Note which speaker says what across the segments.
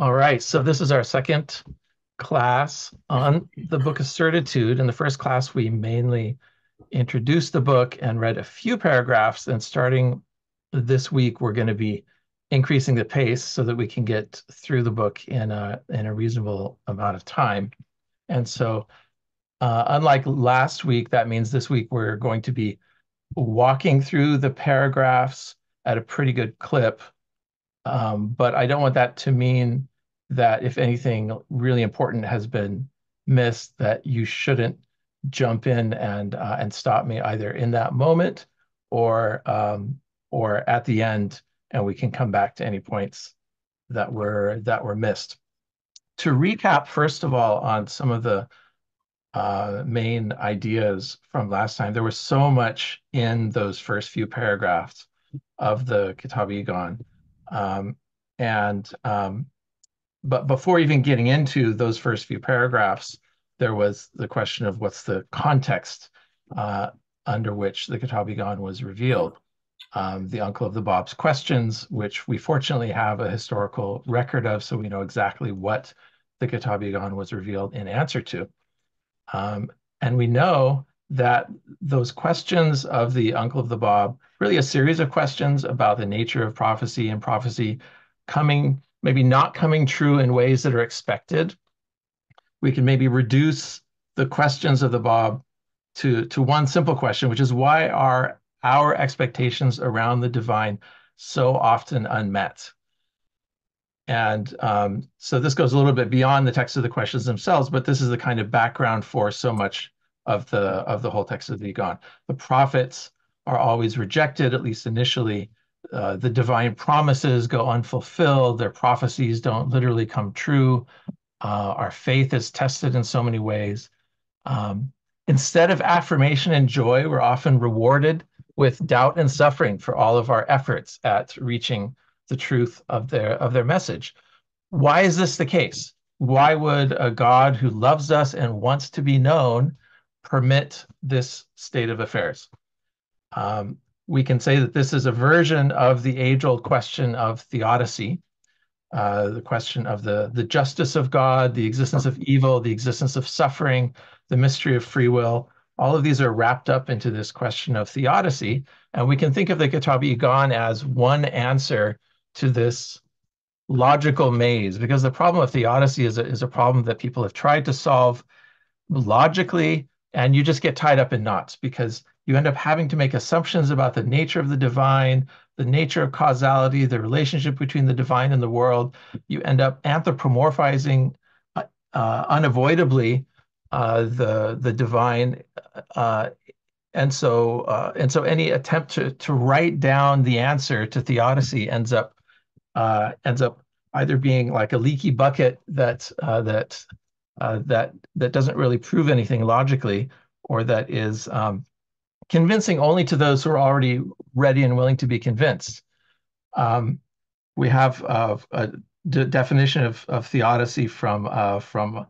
Speaker 1: All right, so this is our second class on the Book of Certitude. In the first class, we mainly introduced the book and read a few paragraphs. And starting this week, we're going to be increasing the pace so that we can get through the book in a in a reasonable amount of time. And so, uh, unlike last week, that means this week we're going to be walking through the paragraphs at a pretty good clip. Um, but I don't want that to mean that if anything really important has been missed, that you shouldn't jump in and uh, and stop me either in that moment or um, or at the end, and we can come back to any points that were that were missed. To recap, first of all, on some of the uh, main ideas from last time, there was so much in those first few paragraphs of the Kitab Iqan. Um, and um, but before even getting into those first few paragraphs, there was the question of what's the context uh, under which the Kitab Iqan was revealed. Um, the Uncle of the Bab's questions, which we fortunately have a historical record of, so we know exactly what the Kitab Iqan was revealed in answer to. Um, and we know that those questions of the Uncle of the Bab, really a series of questions about the nature of prophecy and prophecy coming maybe not coming true in ways that are expected. We can maybe reduce the questions of the Bab to, to one simple question, which is why are our expectations around the divine so often unmet? And um, so this goes a little bit beyond the text of the questions themselves, but this is the kind of background for so much of the of the whole text of the Iqan. The prophets are always rejected, at least initially, uh, the divine promises go unfulfilled, their prophecies don't literally come true. Uh, our faith is tested in so many ways. Um, instead of affirmation and joy, we're often rewarded with doubt and suffering for all of our efforts at reaching the truth of their of their message. Why is this the case? Why would a God who loves us and wants to be known permit this state of affairs? Um, we can say that this is a version of the age-old question of theodicy, uh, the question of the, the justice of God, the existence of evil, the existence of suffering, the mystery of free will. All of these are wrapped up into this question of theodicy. And we can think of the Kitab Iqan as one answer to this logical maze, because the problem of theodicy is a, is a problem that people have tried to solve logically, and you just get tied up in knots because you end up having to make assumptions about the nature of the divine, the nature of causality, the relationship between the divine and the world. You end up anthropomorphizing uh, uh, unavoidably uh, the the divine, uh, and so uh, and so any attempt to to write down the answer to theodicy ends up uh, ends up either being like a leaky bucket that that that that doesn't really prove anything logically, or that is um, convincing only to those who are already ready and willing to be convinced. Um, we have uh, a definition of, of theodicy from uh, from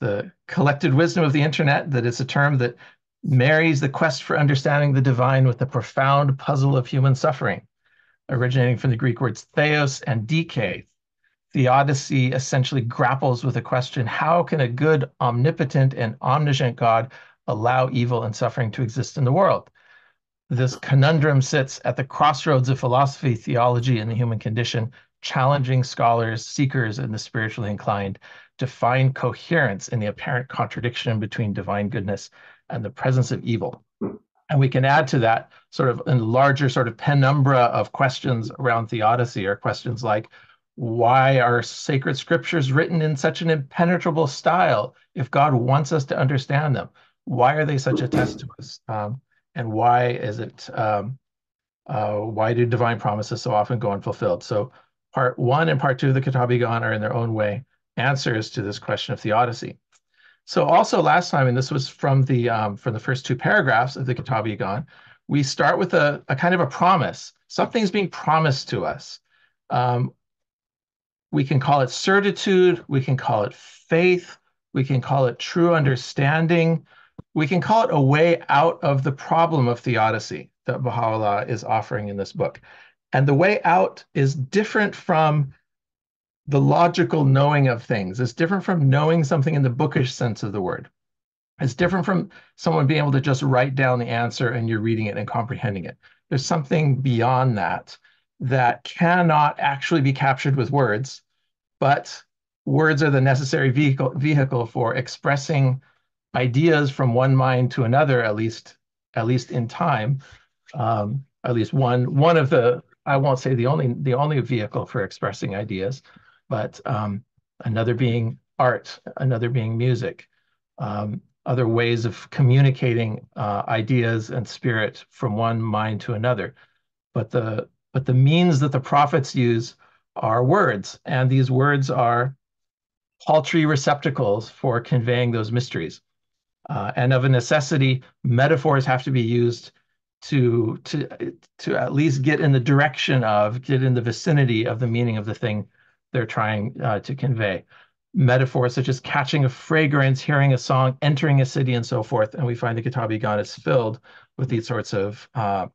Speaker 1: the collected wisdom of the internet that it's a term that marries the quest for understanding the divine with the profound puzzle of human suffering, originating from the Greek words theos and dike. Theodicy essentially grapples with the question how can a good, omnipotent, and omniscient God allow evil and suffering to exist in the world. This conundrum sits at the crossroads of philosophy, theology, and the human condition, challenging scholars, seekers, and the spiritually inclined to find coherence in the apparent contradiction between divine goodness and the presence of evil. And we can add to that sort of a larger sort of penumbra of questions around theodicy or questions like, why are sacred scriptures written in such an impenetrable style if God wants us to understand them? Why are they such a test to us? Um, and why is it, um, uh, why do divine promises so often go unfulfilled? So part one and part two of the Kitab Iqan are in their own way answers to this question of theodicy. So also last time, and this was from the um, from the first two paragraphs of the Kitab Iqan, we start with a, a kind of a promise. Something's being promised to us. Um, we can call it certitude. We can call it faith. We can call it true understanding we can call it a way out of the problem of theodicy that Baha'u'llah is offering in this book. And the way out is different from the logical knowing of things. It's different from knowing something in the bookish sense of the word. It's different from someone being able to just write down the answer and you're reading it and comprehending it. There's something beyond that that cannot actually be captured with words, but words are the necessary vehicle, vehicle for expressing ideas from one mind to another, at least at least in time. Um, at least one one of the I won't say the only the only vehicle for expressing ideas, but um, another being art, another being music, um, other ways of communicating uh, ideas and spirit from one mind to another. But the but the means that the prophets use are words, and these words are paltry receptacles for conveying those mysteries. Uh, and of a necessity, metaphors have to be used to to to at least get in the direction of, get in the vicinity of the meaning of the thing they're trying uh, to convey. Metaphors such as catching a fragrance, hearing a song, entering a city, and so forth. And we find the Kitab-i-Iqan is filled with these sorts of uh,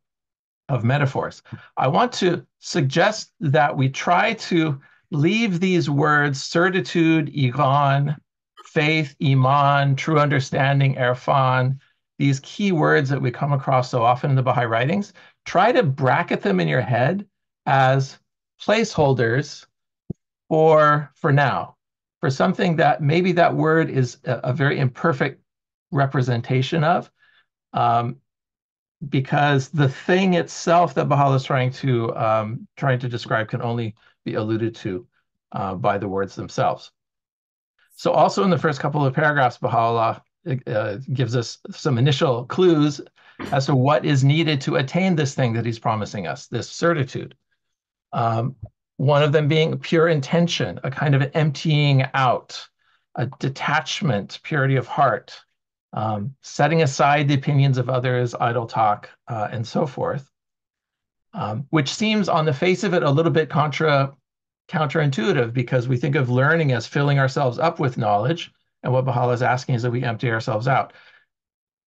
Speaker 1: of metaphors. I want to suggest that we try to leave these words certitude, iqan, faith, iman, true understanding, irfan, these key words that we come across so often in the Baha'i writings, try to bracket them in your head as placeholders for for now, for something that maybe that word is a, a very imperfect representation of, um, because the thing itself that Baha'u'llah is trying to um, trying to describe can only be alluded to uh, by the words themselves. So also in the first couple of paragraphs, Baha'u'llah uh, gives us some initial clues as to what is needed to attain this thing that he's promising us, this certitude. Um, one of them being pure intention, a kind of emptying out, a detachment, purity of heart, um, setting aside the opinions of others, idle talk, uh, and so forth, um, which seems on the face of it a little bit contra counterintuitive because we think of learning as filling ourselves up with knowledge. And what Baha'u'llah is asking is that we empty ourselves out.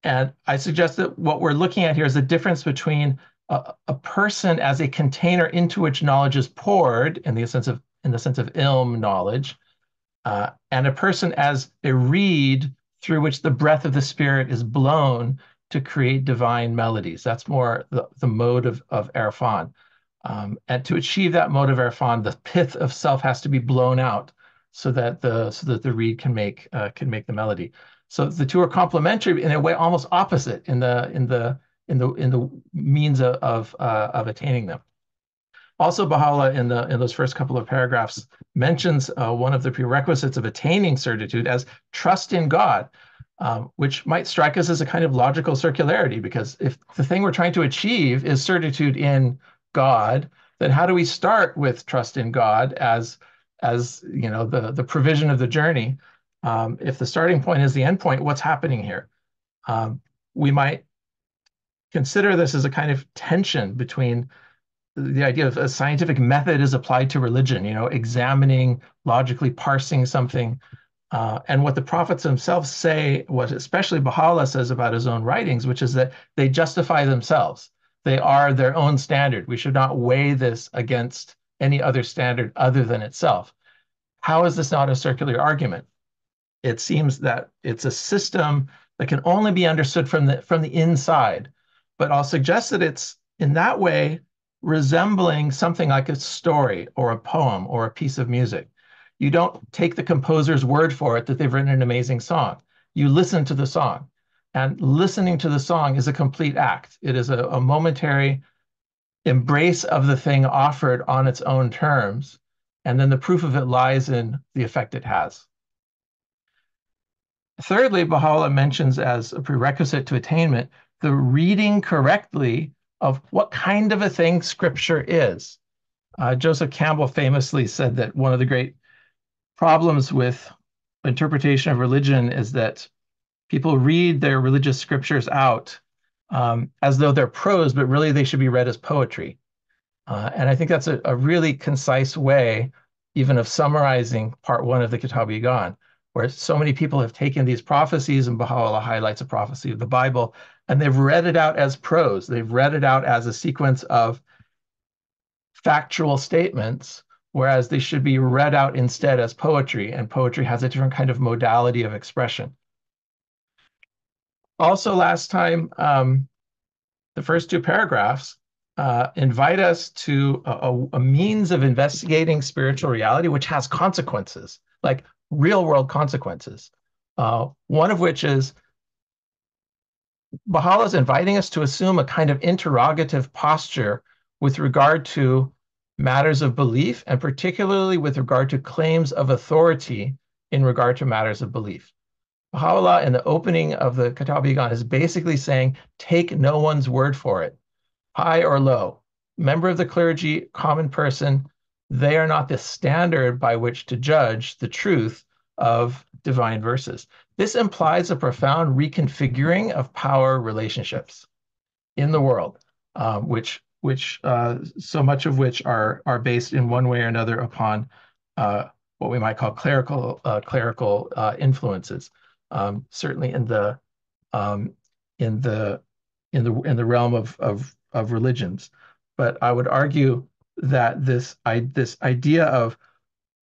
Speaker 1: And I suggest that what we're looking at here is the difference between a, a person as a container into which knowledge is poured in the sense of in the sense of ilm knowledge, uh, and a person as a reed through which the breath of the spirit is blown to create divine melodies. That's more the, the mode of, of Irfan. Um, and to achieve that mode of Irfan, the pith of self has to be blown out so that the so that the reed can make uh, can make the melody. So the two are complementary in a way, almost opposite in the in the in the in the means of of, uh, of attaining them. Also, Baha'u'llah in the in those first couple of paragraphs mentions uh, one of the prerequisites of attaining certitude as trust in God, um, which might strike us as a kind of logical circularity because if the thing we're trying to achieve is certitude in God, then how do we start with trust in God as as you know the the provision of the journey? Um, if the starting point is the end point, what's happening here? Um, we might consider this as a kind of tension between the idea of a scientific method is applied to religion, you know, examining, logically parsing something. Uh, and what the prophets themselves say, what especially Baha'u'llah says about his own writings, which is that they justify themselves. They are their own standard. We should not weigh this against any other standard other than itself. How is this not a circular argument? It seems that it's a system that can only be understood from the from the inside. But I'll suggest that it's in that way resembling something like a story or a poem or a piece of music. You don't take the composer's word for it that they've written an amazing song. You listen to the song. And listening to the song is a complete act. It is a, a momentary embrace of the thing offered on its own terms. And then the proof of it lies in the effect it has. Thirdly, Baha'u'llah mentions as a prerequisite to attainment the reading correctly of what kind of a thing scripture is. Uh, Joseph Campbell famously said that one of the great problems with interpretation of religion is that people read their religious scriptures out um, as though they're prose, but really they should be read as poetry. Uh, and I think that's a, a, really concise way, even of summarizing part one of the Kitab-i-Iqan, where so many people have taken these prophecies, and Baha'u'llah highlights a prophecy of the Bible, and they've read it out as prose. They've read it out as a sequence of factual statements whereas they should be read out instead as poetry, and poetry has a different kind of modality of expression. Also, last time, um, the first two paragraphs uh, invite us to a, a, means of investigating spiritual reality, which has consequences, like real world consequences. Uh, one of which is Baha'u'llah is inviting us to assume a kind of interrogative posture with regard to matters of belief, and particularly with regard to claims of authority in regard to matters of belief. Baha'u'llah, in the opening of the Kitab Iqan, is basically saying, take no one's word for it, high or low, member of the clergy, common person, they are not the standard by which to judge the truth of divine verses. This implies a profound reconfiguring of power relationships in the world, um, which which uh, so much of which are are based in one way or another upon uh, what we might call clerical uh, clerical uh, influences. Um, certainly in the um, in the in the in the realm of of of religions, but I would argue that this I, this idea of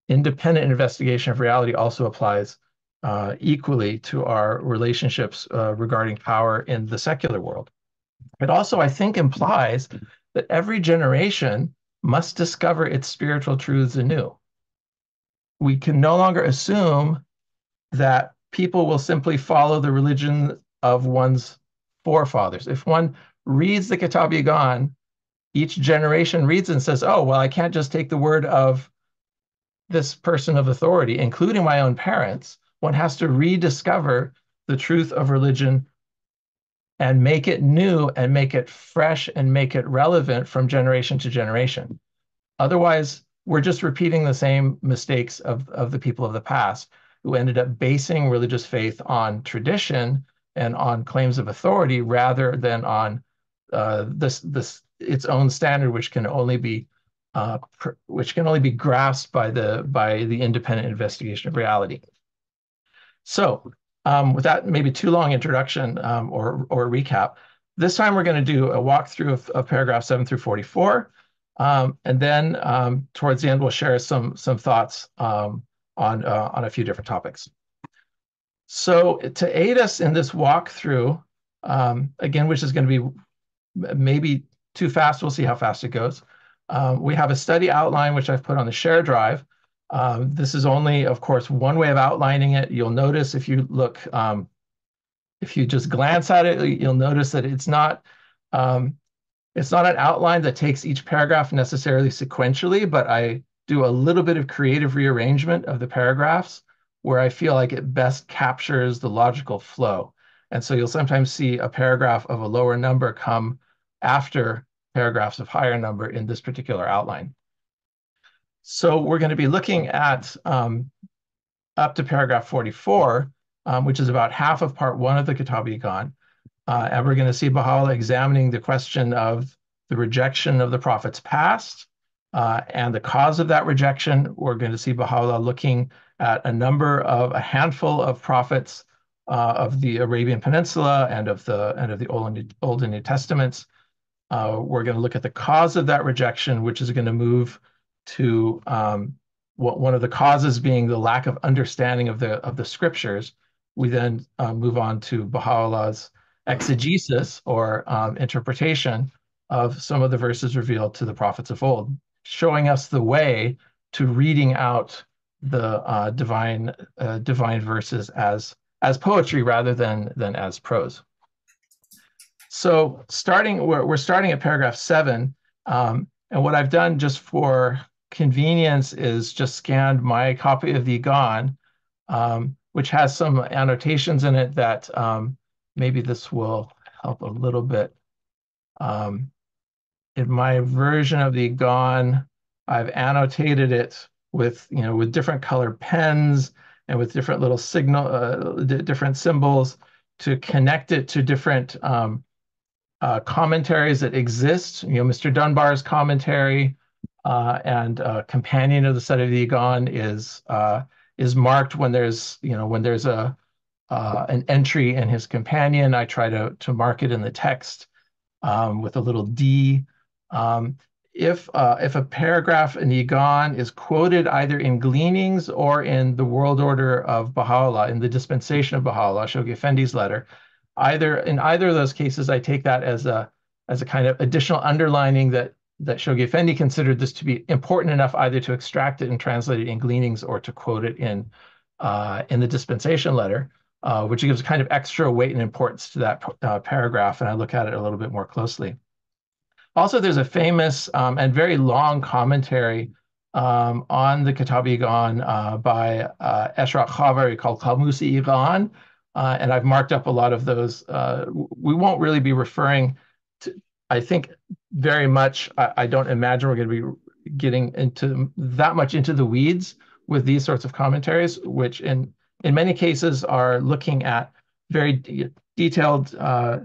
Speaker 1: independent investigation of reality also applies uh, equally to our relationships uh, regarding power in the secular world. It also, I think, implies that every generation must discover its spiritual truths anew. We can no longer assume that people will simply follow the religion of one's forefathers. If one reads the Kitab Iqan, each generation reads and says, oh, well, I can't just take the word of this person of authority, including my own parents. One has to rediscover the truth of religion and make it new and make it fresh and make it relevant from generation to generation. Otherwise, we're just repeating the same mistakes of, of the people of the past who ended up basing religious faith on tradition and on claims of authority rather than on uh, this this its own standard, which can only be uh, pr- which can only be grasped by the by the independent investigation of reality. So um, with that maybe too long introduction um, or, or recap, this time we're going to do a walkthrough of, of paragraph 7 through 44. Um, and then um, towards the end, we'll share some, some thoughts um, on, uh, on a few different topics. So to aid us in this walkthrough, um, again, which is going to be maybe too fast, we'll see how fast it goes. we have a study outline, which I've put on the share drive. Um, this is only, of course, one way of outlining it. You'll notice if you look, um, if you just glance at it, you'll notice that it's not, um, it's not an outline that takes each paragraph necessarily sequentially, but I do a little bit of creative rearrangement of the paragraphs where I feel like it best captures the logical flow. And so you'll sometimes see a paragraph of a lower number come after paragraphs of higher number in this particular outline. So we're going to be looking at um, up to paragraph 44, um, which is about half of part one of the Kitab Iqan. Uh, and we're going to see Baha'u'llah examining the question of the rejection of the prophets past uh, and the cause of that rejection. We're going to see Baha'u'llah looking at a number of a handful of prophets uh, of the Arabian Peninsula and of the and of the Old and, Old and New Testaments. Uh, we're going to look at the cause of that rejection, which is going to move to um, what, one of the causes being the lack of understanding of the of the scriptures. We then uh, move on to Baha'u'llah's exegesis or um, interpretation of some of the verses revealed to the prophets of old, showing us the way to reading out the uh, divine uh, divine verses as as poetry rather than than as prose. So starting we're, we're starting at paragraph seven, um, and what I've done just for convenience is just scanned my copy of the Iqan, um, which has some annotations in it that um, maybe this will help a little bit. Um, in my version of the Iqan, I've annotated it with, you know, with different color pens and with different little signal, uh, different symbols to connect it to different um, uh, commentaries that exist. You know, Mr. Dunbar's commentary, uh, and uh, companion of the set of the Iqan is uh, is marked when there's you know when there's a uh, an entry in his companion. I try to to mark it in the text um, with a little D. Um, if uh, if a paragraph in the Iqan is quoted either in Gleanings or in the World Order of Baha'u'llah, in the dispensation of Baha'u'llah, Shoghi Effendi's letter, either in either of those cases, I take that as a as a kind of additional underlining that that Shoghi Effendi considered this to be important enough either to extract it and translate it in Gleanings or to quote it in uh, in the dispensation letter, uh, which gives kind of extra weight and importance to that uh, paragraph, and I look at it a little bit more closely. Also, there's a famous um, and very long commentary um, on the Kitab Iqan uh, by uh, Eshraq Khavari called Qamus Iqan, uh, and I've marked up a lot of those. Uh, we won't really be referring to, I think, very much. I, I don't imagine we're going to be getting into that much into the weeds with these sorts of commentaries, which in in many cases are looking at very de detailed uh,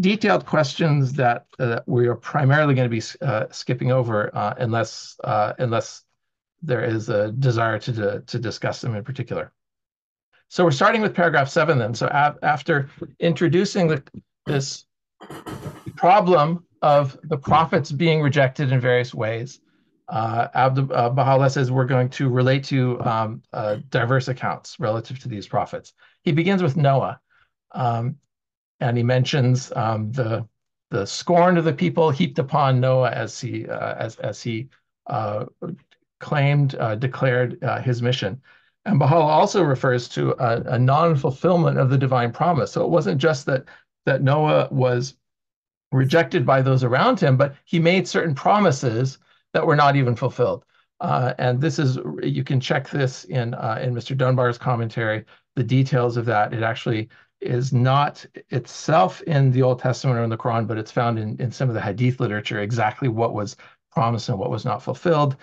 Speaker 1: detailed questions that uh, we are primarily going to be uh, skipping over uh, unless uh, unless there is a desire to to discuss them in particular. So we're starting with paragraph seven then. So after introducing the, this problem of the prophets being rejected in various ways, uh, Abd uh, Baha'u'llah says we're going to relate to um, uh, diverse accounts relative to these prophets. He begins with Noah. Um, and he mentions um, the the scorn of the people heaped upon Noah as he uh, as as he uh, claimed uh, declared uh, his mission. And Baha'u'llah also refers to a, a non-fulfillment of the divine promise. So it wasn't just that that Noah was rejected by those around him, but he made certain promises that were not even fulfilled. Uh, and this is you can check this in uh, in Mr. Dunbar's commentary. The details of that it actually is not itself in the Old Testament or in the Quran, but it's found in, in some of the Hadith literature exactly what was promised and what was not fulfilled.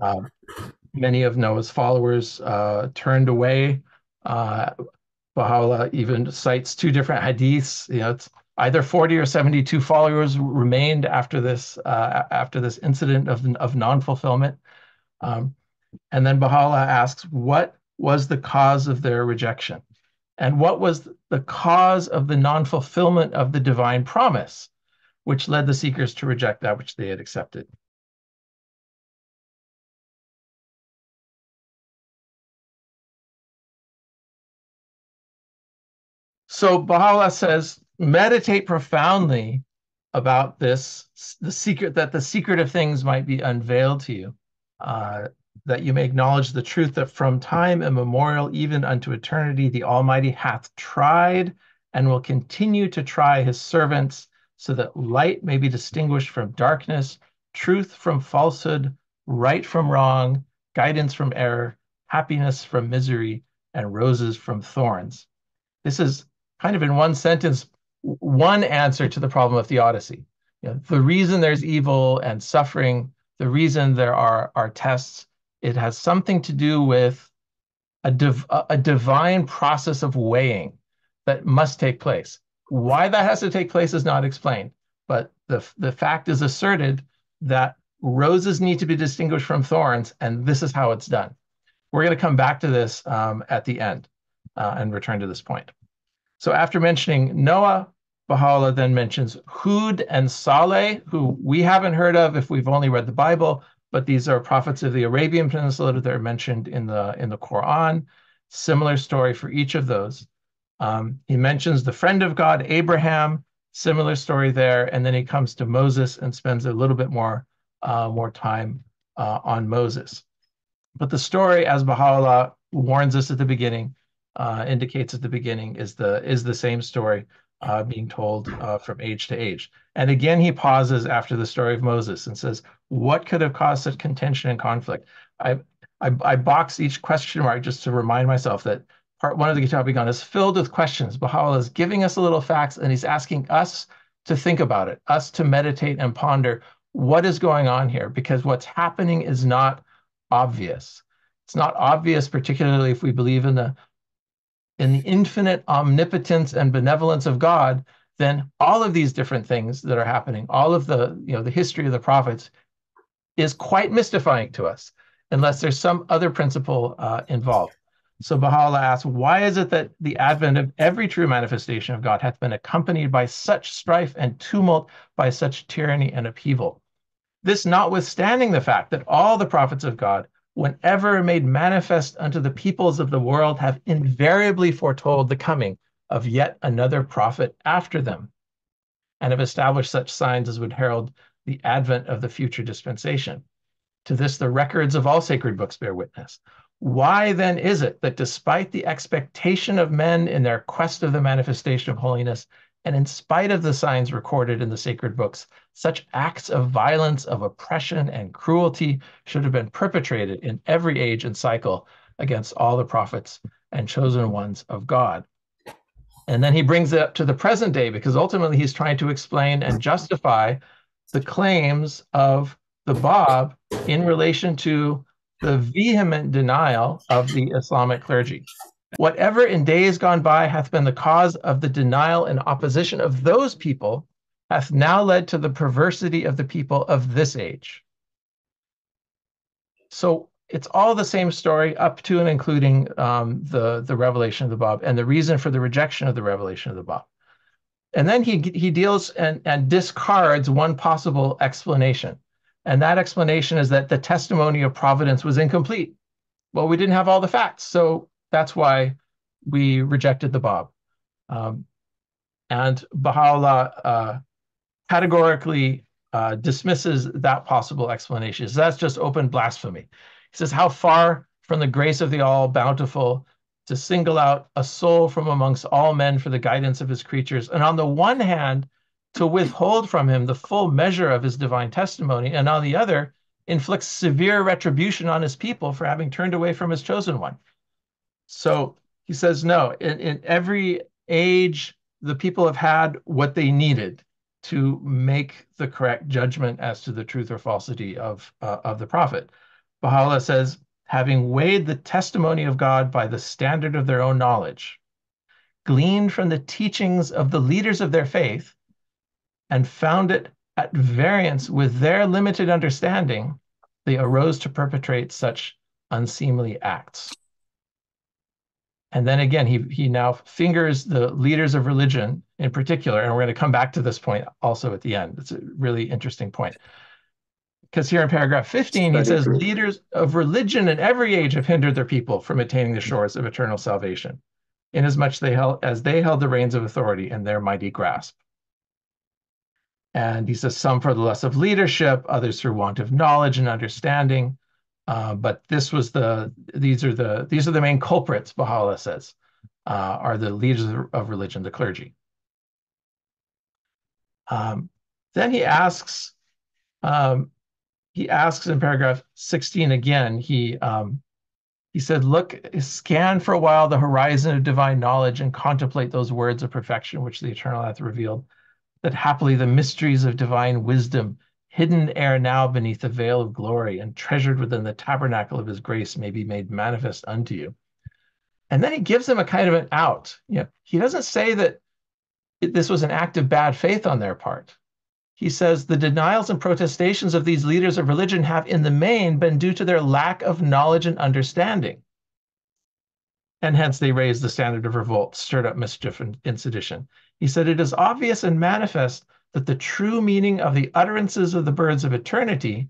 Speaker 1: Uh, many of Noah's followers uh, turned away. Uh, Baha'u'llah even cites two different hadiths. You know, it's either 40 or 72 followers remained after this uh, after this incident of, of non-fulfillment. Um, and then Baha'u'llah asks, what was the cause of their rejection? And what was the cause of the non-fulfillment of the divine promise, which led the seekers to reject that which they had accepted. So Baha'u'llah says, meditate profoundly about this, the secret that the secret of things might be unveiled to you. Uh, that you may acknowledge the truth that from time immemorial, even unto eternity, the Almighty hath tried and will continue to try his servants, so that light may be distinguished from darkness, truth from falsehood, right from wrong, guidance from error, happiness from misery, and roses from thorns. This is kind of in one sentence, one answer to the problem of theodicy. You know, the reason there's evil and suffering, the reason there are, are tests it has something to do with a, div a divine process of weighing that must take place. Why that has to take place is not explained, but the, the fact is asserted that roses need to be distinguished from thorns, and this is how it's done. We're going to come back to this um, at the end uh, and return to this point. So after mentioning Noah, Baha'u'llah then mentions Hud and Saleh, who we haven't heard of if we've only read the Bible, but these are prophets of the Arabian Peninsula that are mentioned in the in the Quran. Similar story for each of those. Um, he mentions the friend of God, Abraham. Similar story there, and then he comes to Moses and spends a little bit more uh, more time uh, on Moses. But the story, as Baha'u'llah warns us at the beginning, uh, indicates at the beginning, is the is the same story uh, being told uh, from age to age. And again, he pauses after the story of Moses and says, What could have caused such contention and conflict? I, I, I box each question mark just to remind myself that part one of the Kitab Iqan is filled with questions. Baha'u'llah is giving us a little facts and he's asking us to think about it, us to meditate and ponder what is going on here, because what's happening is not obvious. It's not obvious, particularly if we believe in the in the infinite omnipotence and benevolence of God, then all of these different things that are happening, all of the, you know, the history of the prophets is quite mystifying to us unless there's some other principle uh, involved. So Baha'u'llah asks, why is it that the advent of every true manifestation of God hath been accompanied by such strife and tumult, by such tyranny and upheaval? This notwithstanding the fact that all the prophets of God, whenever made manifest unto the peoples of the world, have invariably foretold the coming of yet another prophet after them, and have established such signs as would herald the advent of the future dispensation. To this, the records of all sacred books bear witness. Why then is it that despite the expectation of men in their quest of the manifestation of holiness, and in spite of the signs recorded in the sacred books, such acts of violence, of oppression, and cruelty should have been perpetrated in every age and cycle against all the prophets and chosen ones of God? And then he brings it up to the present day because ultimately he's trying to explain and justify the claims of the Bab in relation to the vehement denial of the Islamic clergy. Whatever in days gone by hath been the cause of the denial and opposition of those people hath now led to the perversity of the people of this age. So it's all the same story up to and including um, the, the revelation of the Bab and the reason for the rejection of the revelation of the Bab. And then he, he deals and, and discards one possible explanation. And that explanation is that the testimony of providence was incomplete. Well, we didn't have all the facts. So that's why we rejected the Bab. Um, and Baha'u'llah uh, categorically uh, dismisses that possible explanation. So that's just open blasphemy. He says, How far from the grace of the all bountiful to single out a soul from amongst all men for the guidance of his creatures. And on the one hand, to withhold from him the full measure of his divine testimony, and on the other, inflicts severe retribution on his people for having turned away from his chosen one. So he says, no, in, in every age, the people have had what they needed to make the correct judgment as to the truth or falsity of, uh, of the prophet. Baha'u'llah says, having weighed the testimony of God by the standard of their own knowledge, gleaned from the teachings of the leaders of their faith, and found it at variance with their limited understanding, they arose to perpetrate such unseemly acts. And then again, he, he now fingers the leaders of religion in particular, and we're going to come back to this point also at the end. It's a really interesting point. Because here in paragraph 15, he says, leaders of religion in every age have hindered their people from attaining the shores of eternal salvation, inasmuch they held, as they held the reins of authority in their mighty grasp. And he says, some for the loss of leadership, others through want of knowledge and understanding. Uh, but this was the these are the these are the main culprits. Baha'u'llah says uh, are the leaders of religion, the clergy. Um, then he asks, um, he asks in paragraph 16 again. He um, he said, "Look, scan for a while the horizon of divine knowledge and contemplate those words of perfection which the Eternal hath revealed." that happily the mysteries of divine wisdom, hidden ere now beneath the veil of glory and treasured within the tabernacle of his grace, may be made manifest unto you. And then he gives them a kind of an out. You know, he doesn't say that this was an act of bad faith on their part. He says the denials and protestations of these leaders of religion have, in the main, been due to their lack of knowledge and understanding. And hence they raised the standard of revolt, stirred up mischief and, and sedition. He said, It is obvious and manifest that the true meaning of the utterances of the birds of eternity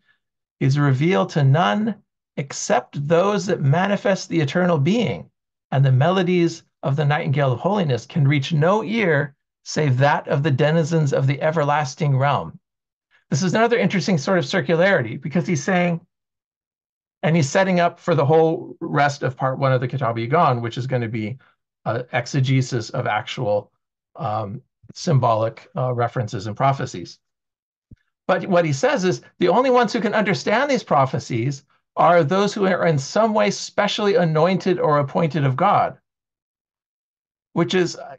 Speaker 1: is revealed to none except those that manifest the eternal being, and the melodies of the nightingale of holiness can reach no ear save that of the denizens of the everlasting realm. This is another interesting sort of circularity because he's saying, and he's setting up for the whole rest of part one of the Kitab-i-Iqan, which is going to be uh, exegesis of actual um, symbolic uh, references and prophecies. But what he says is the only ones who can understand these prophecies are those who are in some way specially anointed or appointed of God, which is uh,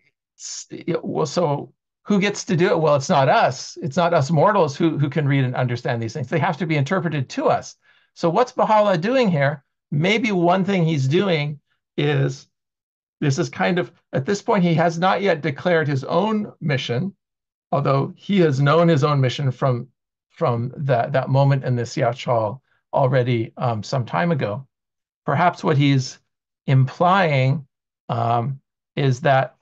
Speaker 1: well, so who gets to do it? Well, it's not us. It's not us mortals who, who can read and understand these things. They have to be interpreted to us. So what's Baha'u'llah doing here? Maybe one thing he's doing is this is kind of, at this point, he has not yet declared his own mission, although he has known his own mission from, from that, that moment in the Siyah-Chal already um, some time ago. Perhaps what he's implying um, is that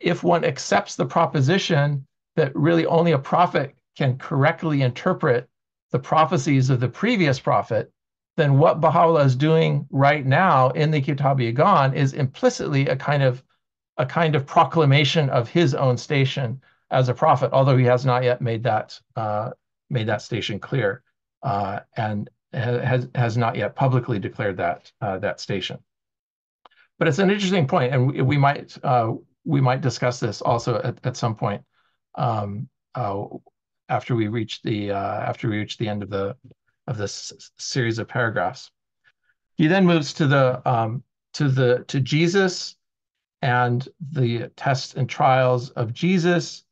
Speaker 1: if one accepts the proposition that really only a prophet can correctly interpret the prophecies of the previous prophet, then what Baha'u'llah is doing right now in the Kitab-i-Iqan is implicitly a kind of a kind of proclamation of his own station as a prophet, although he has not yet made that uh, made that station clear, uh, and has has not yet publicly declared that uh, that station. But it's an interesting point, and we, we might uh, we might discuss this also at, at some point um, uh, after we reach the uh, after we reach the end of the of this series of paragraphs. He then moves to the um, to the to Jesus and the tests and trials of Jesus,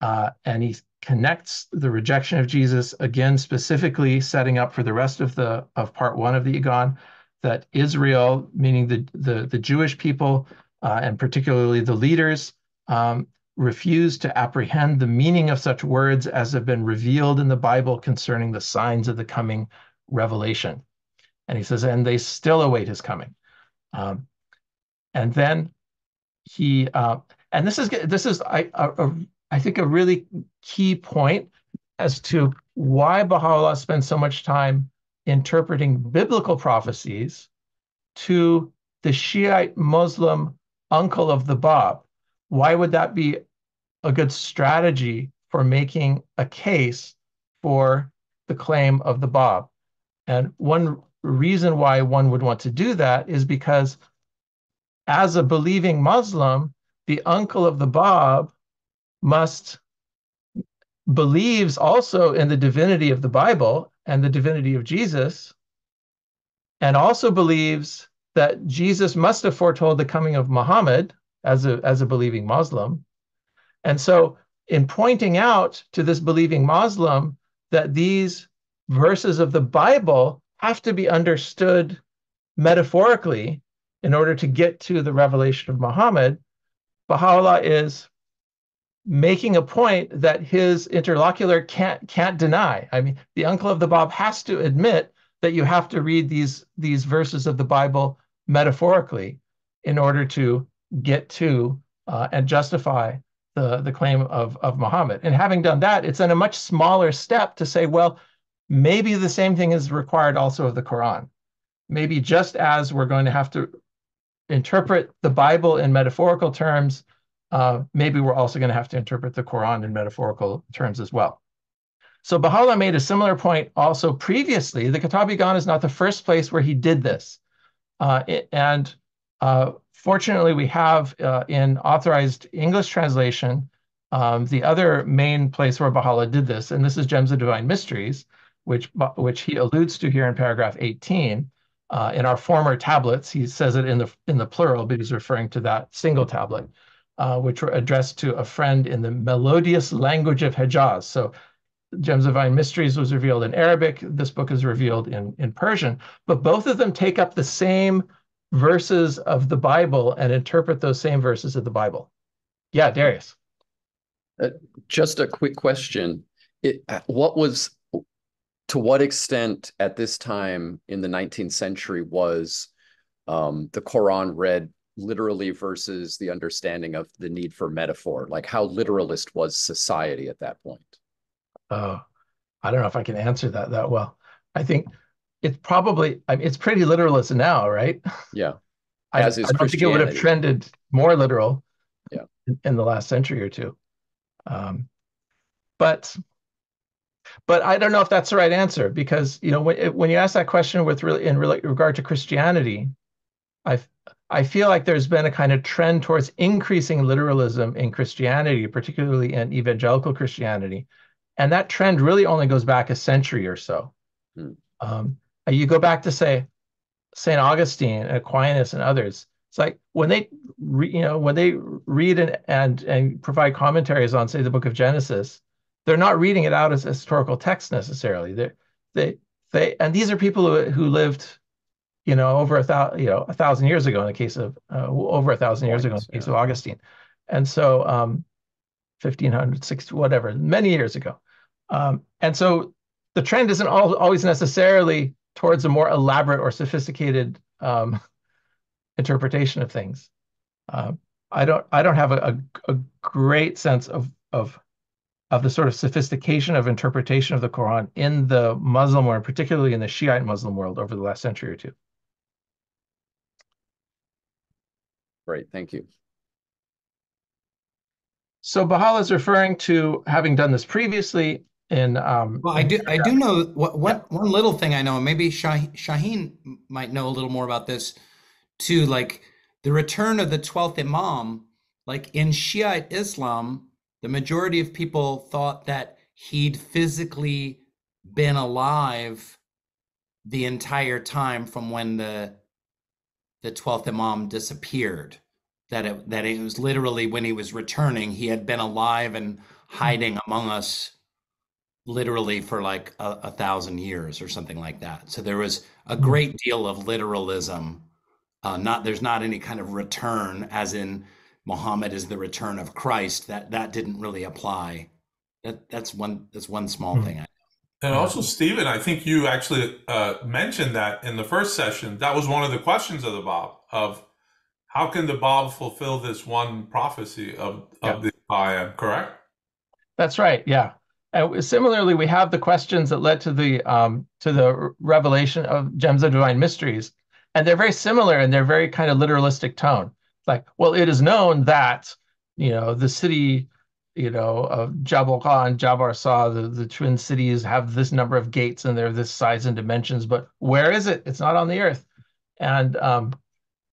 Speaker 1: uh, and he connects the rejection of Jesus again, specifically setting up for the rest of the of part one of the Iqan that Israel, meaning the the, the Jewish people uh, and particularly the leaders, um, refuse to apprehend the meaning of such words as have been revealed in the Bible concerning the signs of the coming revelation. And he says, and they still await his coming. Um, and then he, uh, and this is this is I, a, I think a really key point as to why Baha'u'llah spends so much time interpreting biblical prophecies to the Shiite Muslim uncle of the Bab. Why would that be a good strategy for making a case for the claim of the Bab. And one reason why one would want to do that is because as a believing Muslim, the uncle of the Bab must believes also in the divinity of the Bible and the divinity of Jesus, and also believes that Jesus must have foretold the coming of Muhammad as a, as a believing Muslim. And so, in pointing out to this believing Muslim that these verses of the Bible have to be understood metaphorically in order to get to the revelation of Muhammad, Baha'u'llah is making a point that his interlocutor can't can't deny. I mean, the uncle of the Bab has to admit that you have to read these these verses of the Bible metaphorically in order to get to uh, and justify the the claim of of Muhammad. And having done that, it's in a much smaller step to say, well, maybe the same thing is required also of the Quran. Maybe just as we're going to have to interpret the Bible in metaphorical terms uh, maybe we're also going to have to interpret the Quran in metaphorical terms as well. So Baha'u'llah made a similar point also previously. The Kitab-i-Iqan is not the first place where he did this. Uh, it, and uh, fortunately, we have uh, in authorized English translation um, the other main place where Baha'u'llah did this, and this is Gems of Divine Mysteries, which, which he alludes to here in paragraph 18. Uh, in our former tablets, he says it in the, in the plural, but he's referring to that single tablet uh, which were addressed to a friend in the melodious language of Hejaz. So Gems of Divine Mysteries was revealed in Arabic. This book is revealed in, in Persian. But both of them take up the same verses of the Bible and interpret those same verses of the Bible. Yeah, Darius.
Speaker 2: Uh, just a quick question. It, what was, to what extent at this time in the 19th century was um, the Quran read literally versus the understanding of the need for metaphor? Like how literalist was society at that point?
Speaker 1: Oh, I don't know if I can answer that that well. I think it's probably I mean, it's pretty literalist now, right?
Speaker 2: Yeah.
Speaker 1: I, I don't think it would have trended more literal
Speaker 2: yeah.
Speaker 1: in, in the last century or two. Um, but but I don't know if that's the right answer because you know when when you ask that question with really in regard to Christianity, I I feel like there's been a kind of trend towards increasing literalism in Christianity, particularly in evangelical Christianity. And that trend really only goes back a century or so. Hmm. Um, you go back to, say, St. Augustine, Aquinas, and others. It's like when they, re, you know, when they read and, and and provide commentaries on, say, the Book of Genesis, they're not reading it out as a historical text necessarily. They, they, they, and these are people who, who lived you know, over a thousand, you know, a thousand years ago in the case of, uh, over a thousand years ago in the case yeah. of Augustine. And so, um, 1500, 60, whatever, many years ago. Um, and so the trend isn't all, always necessarily towards a more elaborate or sophisticated um, interpretation of things. Uh, I don't, I don't have a, a, a great sense of, of of the sort of sophistication of interpretation of the Quran in the Muslim world, particularly in the Shiite Muslim world over the last century or two.
Speaker 2: Great, thank you.
Speaker 1: So Baha'u'llah is referring to having done this previously in. Um,
Speaker 3: well, I do. I do know what, what yeah. one little thing I know. Maybe Shah, Shaheen might know a little more about this too. Like the return of the twelfth Imam. Like in Shiite Islam, the majority of people thought that he'd physically been alive the entire time from when the the 12th imam disappeared that it that it was literally when he was returning he had been alive and hiding among us literally for like a, a, thousand years or something like that so there was a hmm. great deal of literalism uh, not there's not any kind of return as in muhammad is the return of christ that that didn't really apply that that's one that's one small mm-hmm. thing I
Speaker 4: and also, Stephen, I think you actually uh, mentioned that in the first session. That was one of the questions of the Bab of how can the Bab fulfill this one prophecy of, of yeah. the ayah, correct?
Speaker 1: That's right. Yeah. And similarly, we have the questions that led to the um, to the revelation of Gems of Divine Mysteries, and they're very similar in their very kind of literalistic tone. Like, well, it is known that you know the city you know, of Jabulqa, Jabar Saw, the, the twin cities have this number of gates and they're this size and dimensions, but where is it? It's not on the earth. And um,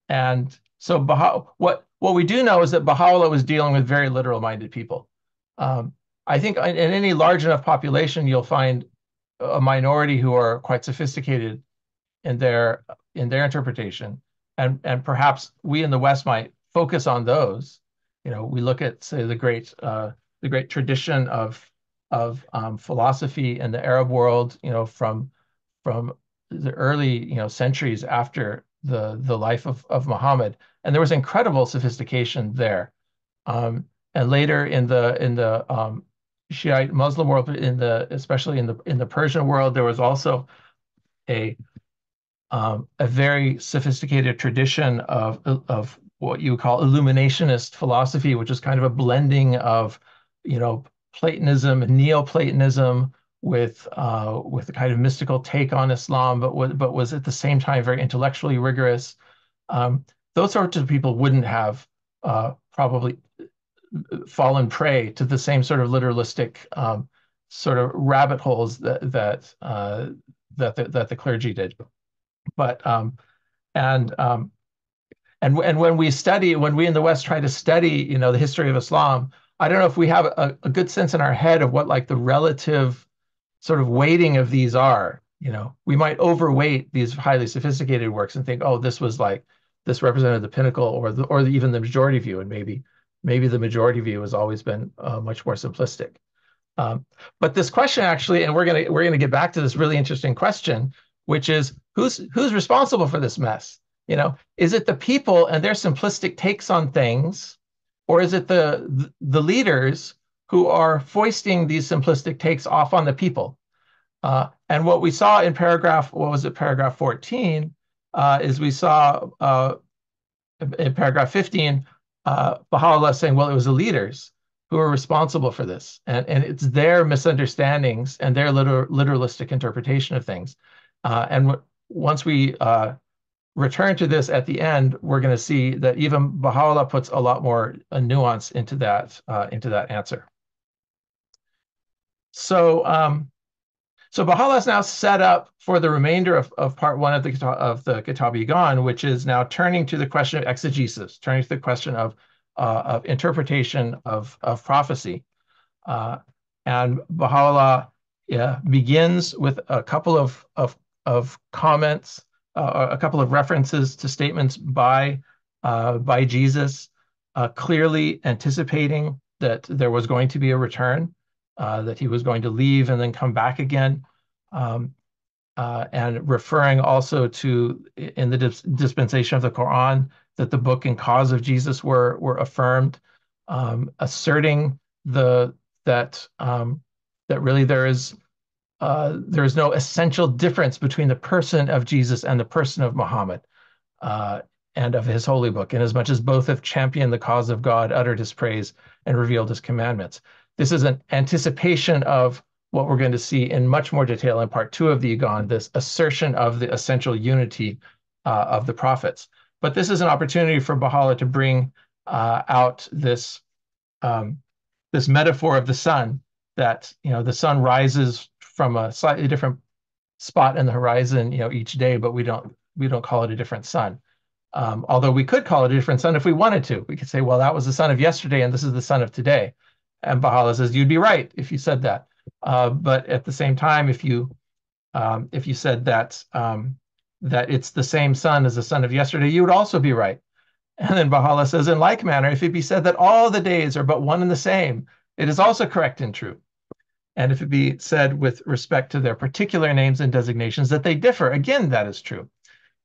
Speaker 1: and so Baha, what what we do know is that Baha'u'llah was dealing with very literal minded people. Um, I think in, any large enough population, you'll find a minority who are quite sophisticated in their in their interpretation, and and perhaps we in the West might focus on those. You know, we look at say the great uh, the great tradition of of um, philosophy in the Arab world, you know, from from the early you know centuries after the the life of of Muhammad, and there was incredible sophistication there. Um, and later in the in the um, Shiite Muslim world, in the especially in the in the Persian world, there was also a um, a very sophisticated tradition of of what you would call illuminationist philosophy, which is kind of a blending of, you know, Platonism, Neoplatonism with uh, with a kind of mystical take on Islam, but was, but was at the same time very intellectually rigorous. Um, those sorts of people wouldn't have uh, probably fallen prey to the same sort of literalistic um, sort of rabbit holes that that uh, that the, that the clergy did. But um, and um, and and when we study, when we in the West try to study, you know, the history of Islam, I don't know if we have a, a good sense in our head of what like the relative sort of weighting of these are. You know, we might overweight these highly sophisticated works and think, oh, this was like this represented the pinnacle or the, or even the majority view, and maybe maybe the majority view has always been uh, much more simplistic. Um, but this question actually, and we're gonna we're gonna get back to this really interesting question, which is who's who's responsible for this mess? You know, is it the people and their simplistic takes on things, or is it the the leaders who are foisting these simplistic takes off on the people? Uh, and what we saw in paragraph, what was it, paragraph 14, uh, is we saw uh, in paragraph 15, uh, Baha'u'llah saying, well, it was the leaders who are responsible for this. And, and it's their misunderstandings and their liter- literalistic interpretation of things. Uh, and w- once we uh, return to this at the end, we're going to see that even Baha'u'llah puts a lot more nuance into that uh, into that answer. So, um, so Baha'u'llah is now set up for the remainder of, of part one of the of the Kitab-i-Iqan, which is now turning to the question of exegesis, turning to the question of uh, of interpretation of of prophecy, uh, and Baha'u'llah yeah, begins with a couple of of of comments uh, a couple of references to statements by uh, by Jesus, uh, clearly anticipating that there was going to be a return, uh, that he was going to leave and then come back again, uh, and referring also to in the dispensation of the Quran that the book and cause of Jesus were were affirmed, um, asserting the that um, that really there is uh, there is no essential difference between the person of Jesus and the person of Muhammad uh, and of his holy book, inasmuch as both have championed the cause of God, uttered his praise, and revealed his commandments. this is an anticipation of what we're going to see in much more detail in part two of the Iqan, this assertion of the essential unity uh, of the prophets. But this is an opportunity for Baha'u'llah to bring uh, out this um, this metaphor of the sun that you know the sun rises from a slightly different spot in the horizon you know each day, but we don't we don't call it a different sun. Um, although we could call it a different sun if we wanted to. We could say, well, that was the sun of yesterday and this is the sun of today. And Baha'u'llah says, you'd be right if you said that. Uh, but at the same time, if you um, if you said that um, that it's the same sun as the sun of yesterday, you would also be right. And then Baha'u'llah says, in like manner, if it be said that all the days are but one and the same, it is also correct and true. And if it be said with respect to their particular names and designations that they differ, again, that is true.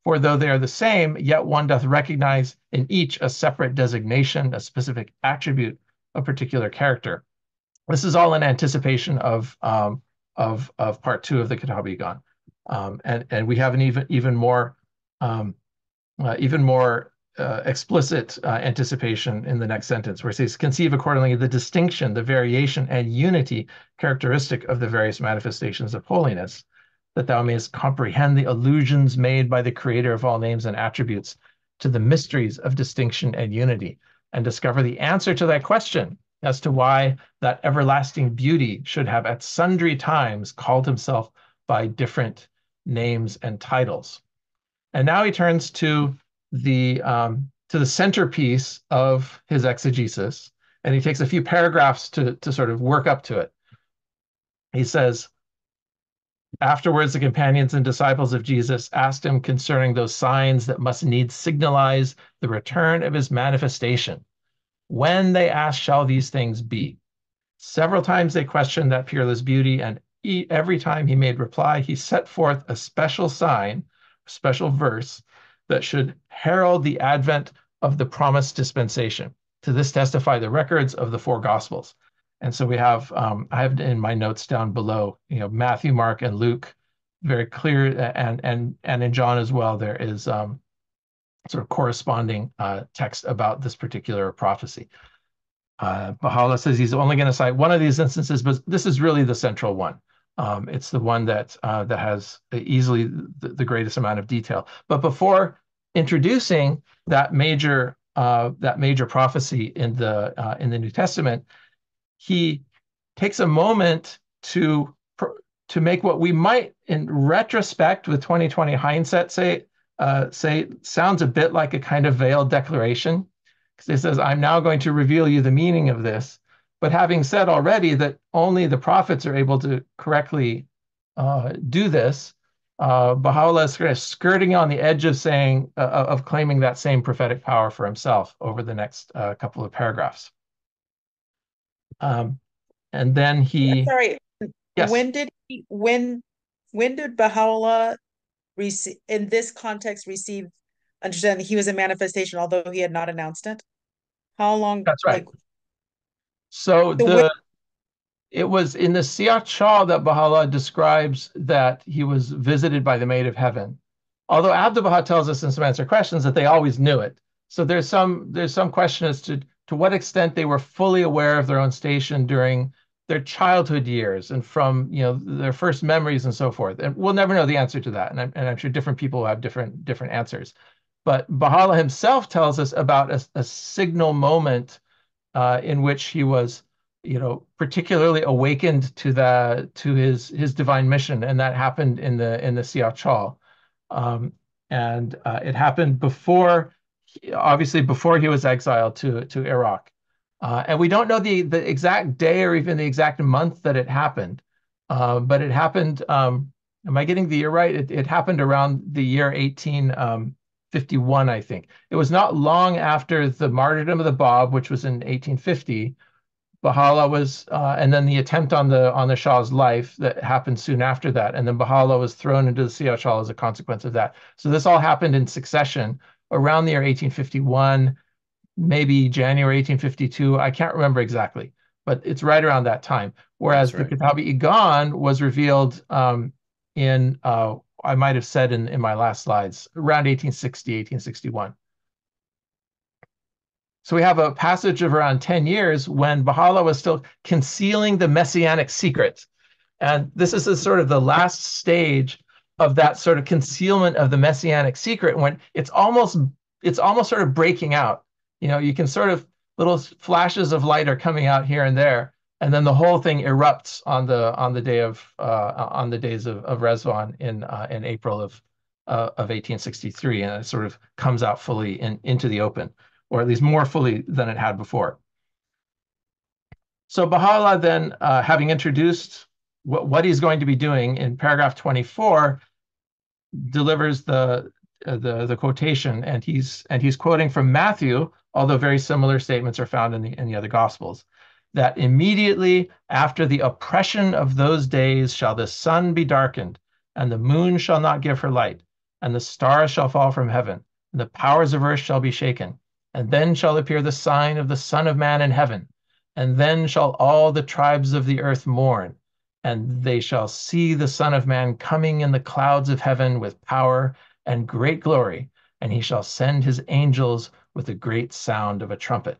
Speaker 1: For though they are the same, yet one doth recognize in each a separate designation, a specific attribute, a particular character. This is all in anticipation of um, of of part two of the Kitab-i-Iqan, um, and and we have an even even more um, uh, even more uh, explicit uh, anticipation in the next sentence, where it says, "Conceive accordingly the distinction, the variation, and unity characteristic of the various manifestations of holiness." that thou mayest comprehend the allusions made by the creator of all names and attributes to the mysteries of distinction and unity, and discover the answer to that question as to why that everlasting beauty should have at sundry times called himself by different names and titles. And now he turns to the um, to the centerpiece of his exegesis, and he takes a few paragraphs to, to sort of work up to it. He says, Afterwards, the companions and disciples of Jesus asked him concerning those signs that must needs signalize the return of his manifestation. When they asked, shall these things be? Several times they questioned that peerless beauty, and every time he made reply, he set forth a special sign, special verse that should herald the advent of the promised dispensation. To this testify the records of the four gospels. And so we have, um, I have in my notes down below, you know, Matthew, Mark, and Luke, very clear, and and and in John as well, there is um, sort of corresponding uh, text about this particular prophecy. Uh, Baha'u'llah says he's only going to cite one of these instances, but this is really the central one. Um, it's the one that uh, that has easily the, the, greatest amount of detail. But before introducing that major uh, that major prophecy in the uh, in the New Testament, he takes a moment to to make what we might, in retrospect, with 2020 hindsight, say uh, say sounds a bit like a kind of veiled declaration, because he says, "I'm now going to reveal you the meaning of this." But having said already that only the prophets are able to correctly uh, do this, uh, Baha'u'llah is kind of skirting on the edge of saying uh, of claiming that same prophetic power for himself over the next uh, couple of paragraphs. Um, and then he.
Speaker 5: Sorry.
Speaker 1: Yes.
Speaker 5: When did he? When when did Baha'u'llah receive in this context receive understand that he was a manifestation, although he had not announced it? How long?
Speaker 1: That's right. Like, so the. When, it was in the Siyah-Chal that Baha'u'llah describes that he was visited by the maid of heaven. Although Abdu'l Baha tells us in some answer questions that they always knew it. So there's some there's some question as to to what extent they were fully aware of their own station during their childhood years and from you know their first memories and so forth. And we'll never know the answer to that. And I'm, and I'm sure different people have different different answers. But Baha'u'llah himself tells us about a, a signal moment uh, in which he was, you know, particularly awakened to the to his his divine mission, and that happened in the in the Siyah-Chal. Um, and uh, it happened before obviously before he was exiled to to Iraq. Uh, and we don't know the the exact day or even the exact month that it happened, uh, but it happened. Um, am I getting the year right? It, it happened around the year 1851, um, I think. It was not long after the martyrdom of the Bab, which was in 1850. Baha'u'llah was, uh, and then the attempt on the on the Shah's life that happened soon after that, and then Baha'u'llah was thrown into the Siyah-Chal as a consequence of that. So this all happened in succession around the year 1851, maybe January 1852. I can't remember exactly, but it's right around that time. Whereas right. the Kitab-i-Iqan was revealed um, in, uh, I might have said in, in my last slides, around 1860, 1861. So we have a passage of around 10 years when Baha'u'llah was still concealing the messianic secret. And this is a sort of the last stage of that sort of concealment of the messianic secret when it's almost it's almost sort of breaking out. You know, you can sort of little flashes of light are coming out here and there, and then the whole thing erupts on the on the day of uh, on the days of, of Rezvan in uh, in April of uh, of 1863, and it sort of comes out fully in, into the open, or at least more fully than it had before. So Baha'u'llah then, uh, having introduced what, what he's going to be doing in paragraph 24, delivers the uh, the the quotation, and he's and he's quoting from Matthew, although very similar statements are found in the in the other gospels. That immediately after the oppression of those days shall the sun be darkened, and the moon shall not give her light, and the stars shall fall from heaven, and the powers of earth shall be shaken. And then shall appear the sign of the Son of Man in heaven, and then shall all the tribes of the earth mourn, and they shall see the Son of Man coming in the clouds of heaven with power and great glory, and he shall send his angels with a great sound of a trumpet.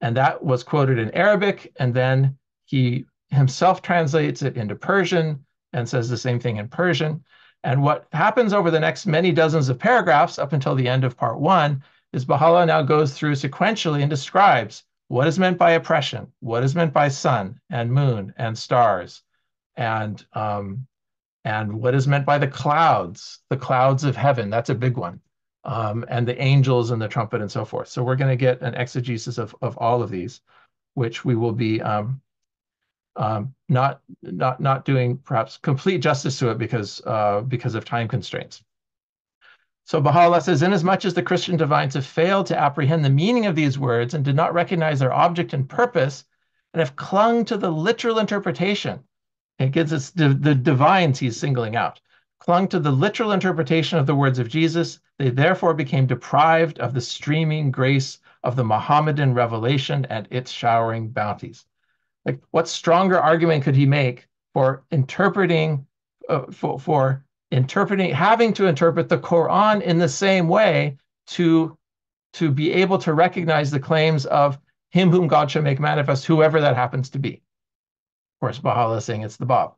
Speaker 1: And that was quoted in Arabic, and then he himself translates it into Persian and says the same thing in Persian. And what happens over the next many dozens of paragraphs up until the end of part one is Baha'u'llah now goes through sequentially and describes what is meant by oppression, what is meant by sun and moon and stars, and um, and what is meant by the clouds, the clouds of heaven. That's a big one, um, and the angels and the trumpet and so forth. So we're going to get an exegesis of of all of these, which we will be um, um, not not not doing perhaps complete justice to it because uh, because of time constraints. So Baha'u'llah says, inasmuch as the Christian divines have failed to apprehend the meaning of these words and did not recognize their object and purpose, and have clung to the literal interpretation it gives us the, the divines he's singling out. Clung to the literal interpretation of the words of Jesus, they therefore became deprived of the streaming grace of the Mohammedan revelation and its showering bounties. Like, what stronger argument could he make for interpreting, uh, for, for interpreting, having to interpret the Quran in the same way to, to be able to recognize the claims of him whom God shall make manifest, whoever that happens to be? Of course, Baha'u'llah saying it's the Bab.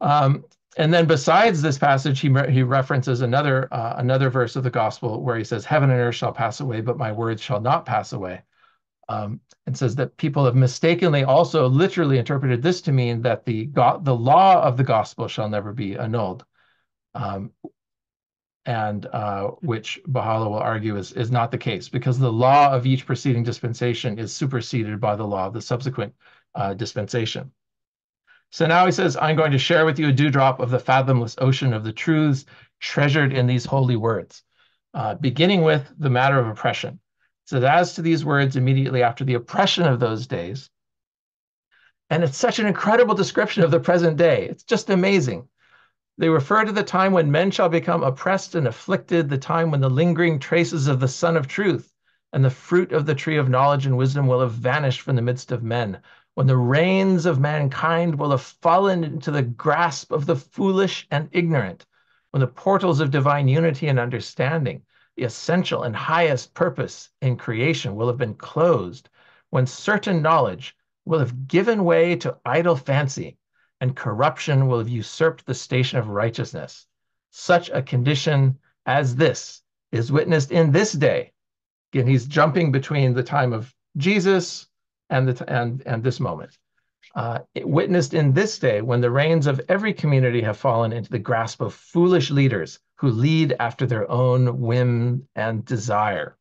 Speaker 1: Um, and then besides this passage, he, he references another, uh, another verse of the gospel where he says, heaven and earth shall pass away, but my words shall not pass away. Um, and says that people have mistakenly also literally interpreted this to mean that the, God, the law of the gospel shall never be annulled. Um, and uh, which Baha'u'llah will argue is, is not the case because the law of each preceding dispensation is superseded by the law of the subsequent uh, dispensation. So now he says, I'm going to share with you a dewdrop of the fathomless ocean of the truths treasured in these holy words, uh, beginning with the matter of oppression. So as to these words immediately after the oppression of those days, and it's such an incredible description of the present day. It's just amazing. They refer to the time when men shall become oppressed and afflicted, the time when the lingering traces of the Sun of Truth and the fruit of the tree of knowledge and wisdom will have vanished from the midst of men, when the reins of mankind will have fallen into the grasp of the foolish and ignorant, when the portals of divine unity and understanding, the essential and highest purpose in creation, will have been closed, when certain knowledge will have given way to idle fancy, and corruption will have usurped the station of righteousness. Such a condition as this is witnessed in this day. Again, he's jumping between the time of Jesus and, the, and, and this moment. Uh, witnessed in this day when the reins of every community have fallen into the grasp of foolish leaders who lead after their own whim and desire.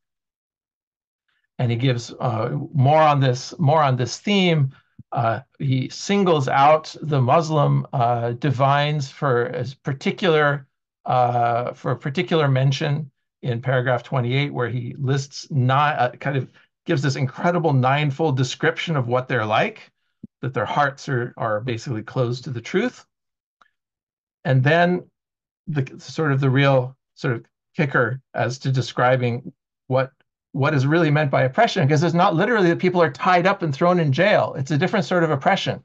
Speaker 1: And he gives uh, more on this more on this theme. Uh, he singles out the Muslim uh, divines for a particular uh, for particular mention in paragraph 28, where he lists not uh, kind of gives this incredible ninefold description of what they're like, that their hearts are, are basically closed to the truth. And then the sort of the real sort of kicker as to describing what what is really meant by oppression, because it's not literally that people are tied up and thrown in jail. It's a different sort of oppression,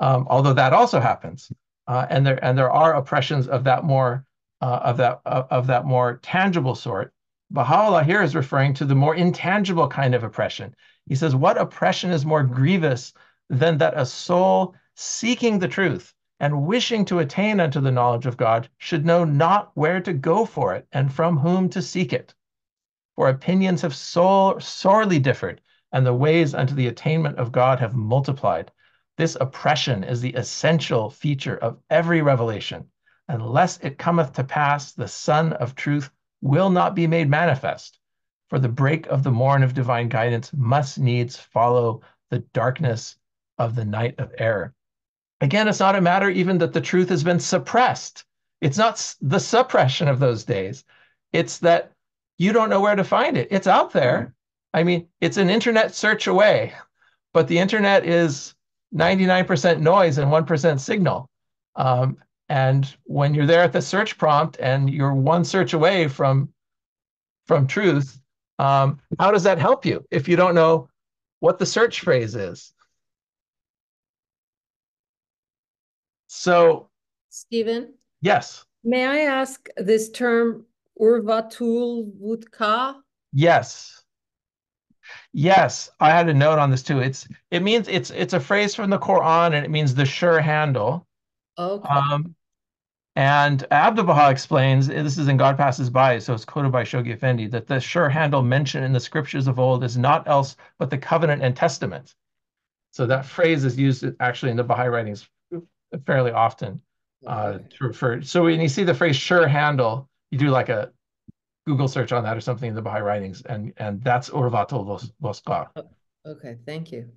Speaker 1: um, although that also happens. Uh, and there and there are oppressions of that more uh, of that of that more tangible sort Baha'u'llah here is referring to the more intangible kind of oppression. He says, What oppression is more grievous than that a soul seeking the truth and wishing to attain unto the knowledge of God should know not where to go for it and from whom to seek it? For opinions have so sorely differed, and the ways unto the attainment of God have multiplied. This oppression is the essential feature of every revelation. Unless it cometh to pass, the Sun of Truth will not be made manifest. For the break of the morn of divine guidance must needs follow the darkness of the night of error. Again, it's not a matter even that the truth has been suppressed. It's not the suppression of those days. It's that you don't know where to find it. It's out there. I mean, it's an internet search away, but the internet is 99% noise and 1% signal. Um, and when you're there at the search prompt and you're one search away from from truth, um, how does that help you if you don't know what the search phrase is? So,
Speaker 6: Stephen,
Speaker 1: yes,
Speaker 6: may I ask this term Urvatul Vutka?
Speaker 1: yes, yes. I had a note on this too. It's it means it's it's a phrase from the Quran and it means the sure handle.
Speaker 6: Okay.
Speaker 1: Um, and Abdu'l-Baha explains, this is in God Passes By, so it's quoted by Shoghi Effendi, that the sure handle mentioned in the scriptures of old is not else but the covenant and testament. So that phrase is used actually in the Baha'i writings fairly often uh, to refer. So when you see the phrase sure handle, you do like a Google search on that or something in the Baha'i writings, and and that's Urvatul Vos- Vosqa.
Speaker 6: Okay, thank you.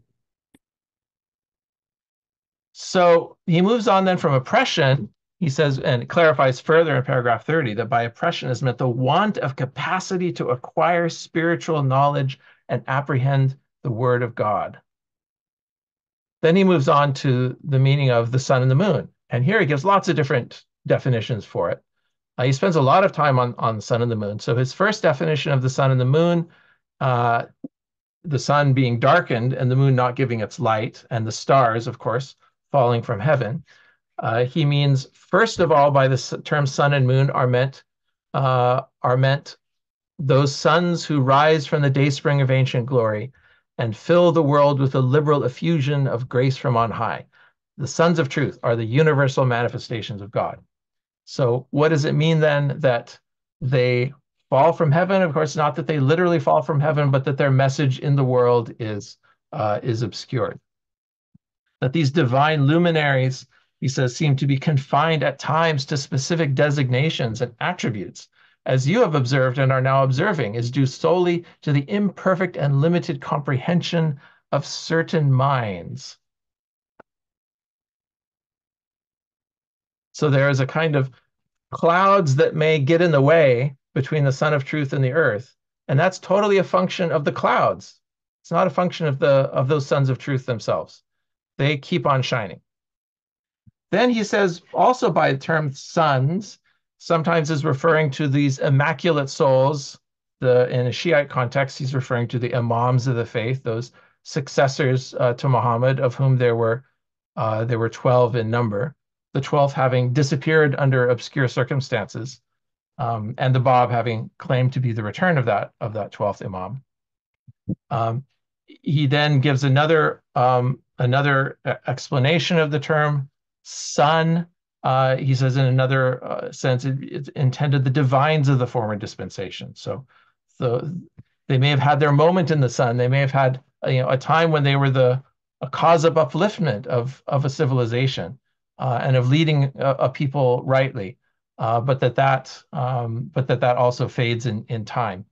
Speaker 1: So he moves on then from oppression. He says and clarifies further in paragraph 30 that by oppression is meant the want of capacity to acquire spiritual knowledge and apprehend the word of God. Then he moves on to the meaning of the sun and the moon. And here he gives lots of different definitions for it. Uh, he spends a lot of time on, on the sun and the moon. So his first definition of the sun and the moon, uh, the sun being darkened and the moon not giving its light, and the stars, of course, falling from heaven. Uh, he means, first of all, by the term sun and moon are meant uh, are meant those suns who rise from the dayspring of ancient glory and fill the world with a liberal effusion of grace from on high. The sons of truth are the universal manifestations of God. So, what does it mean then that they fall from heaven? Of course, not that they literally fall from heaven, but that their message in the world is uh, is obscured. That these divine luminaries, he says, seem to be confined at times to specific designations and attributes, as you have observed and are now observing, is due solely to the imperfect and limited comprehension of certain minds. So there is a kind of clouds that may get in the way between the sun of truth and the earth, and that's totally a function of the clouds. It's not a function of the of those sons of truth themselves. They keep on shining. Then he says also by the term sons, sometimes is referring to these immaculate souls. The in a Shiite context, he's referring to the imams of the faith, those successors uh, to Muhammad, of whom there were uh, there were 12 in number, the 12th having disappeared under obscure circumstances, um, and the Bab having claimed to be the return of that of that 12th imam. Um, he then gives another um, another uh, explanation of the term sun. Uh, he says in another uh, sense, it, it's intended the divines of the former dispensation. So, so they may have had their moment in the sun. They may have had you know a time when they were the a cause of upliftment of of a civilization uh, and of leading a, a people rightly. Uh, but that that um, but that that also fades in in time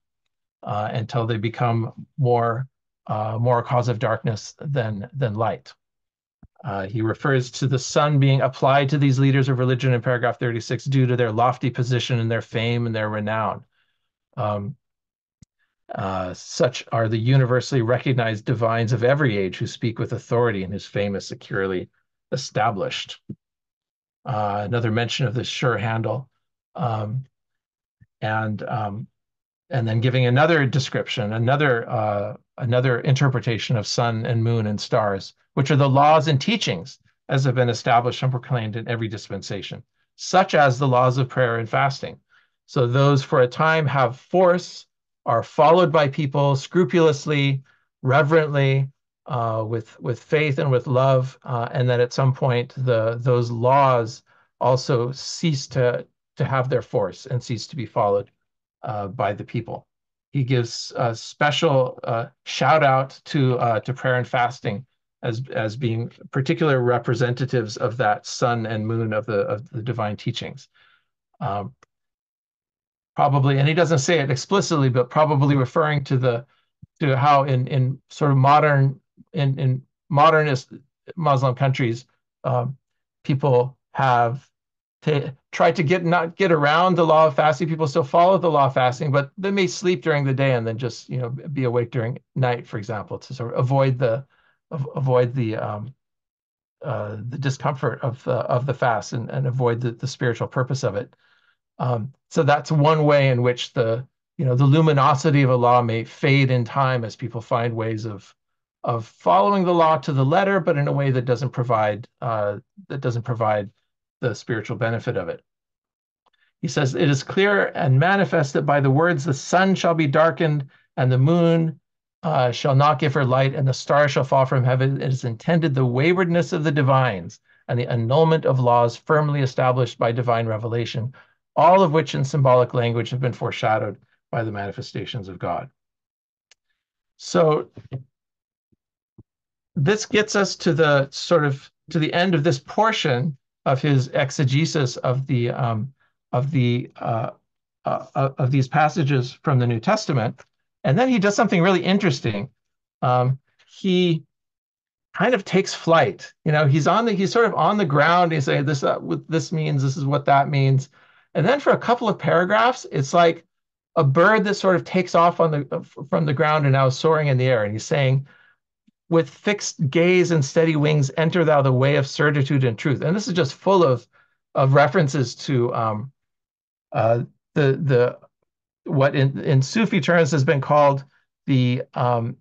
Speaker 1: uh, until they become more uh, more a cause of darkness than than light. Uh, he refers to the sun being applied to these leaders of religion in paragraph 36 due to their lofty position and their fame and their renown. Um, uh, such are the universally recognized divines of every age who speak with authority and whose fame is securely established. Uh, another mention of the sure handle. Um, and um, and then giving another description, another uh, another interpretation of sun and moon and stars, which are the laws and teachings as have been established and proclaimed in every dispensation, such as the laws of prayer and fasting. So those for a time have force are followed by people scrupulously, reverently, uh, with with faith and with love, uh, and then at some point the those laws also cease to to have their force and cease to be followed uh, by the people. He gives a special uh, shout out to uh, to prayer and fasting as as being particular representatives of that sun and moon of the of the divine teachings. Um, probably, and he doesn't say it explicitly, but probably referring to the to how in in sort of modern in in modernist Muslim countries, um, people have to try to get not get around the law of fasting. People still follow the law of fasting, but they may sleep during the day and then just you know be awake during night, for example, to sort of avoid the avoid the um, uh, the discomfort of the of the fast and, and avoid the, the spiritual purpose of it. Um, so that's one way in which the you know the luminosity of a law may fade in time as people find ways of of following the law to the letter, but in a way that doesn't provide uh, that doesn't provide the spiritual benefit of it. He says, It is clear and manifest that by the words the sun shall be darkened and the moon uh, shall not give her light and the stars shall fall from heaven. It is intended the waywardness of the divines and the annulment of laws firmly established by divine revelation, all of which in symbolic language have been foreshadowed by the manifestations of God. So this gets us to the sort of to the end of this portion of his exegesis of the um, of the uh, uh, of these passages from the New Testament, and then he does something really interesting. Um, he kind of takes flight. You know, he's on the he's sort of on the ground. He's saying this uh, what this means. This is what that means. And then for a couple of paragraphs, it's like a bird that sort of takes off on the from the ground and now is soaring in the air. And he's saying, with fixed gaze and steady wings, enter thou the way of certitude and truth. And this is just full of of references to um, uh, the the what in, in Sufi terms has been called the um,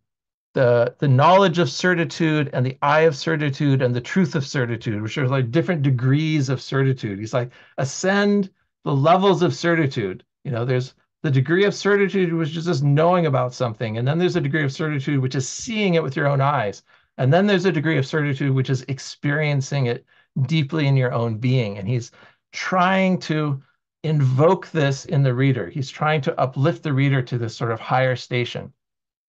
Speaker 1: the the knowledge of certitude and the eye of certitude and the truth of certitude, which are like different degrees of certitude. He's like ascend the levels of certitude. You know, there's the degree of certitude which is just knowing about something and then there's a degree of certitude which is seeing it with your own eyes and then there's a degree of certitude which is experiencing it deeply in your own being and he's trying to invoke this in the reader. He's trying to uplift the reader to this sort of higher station.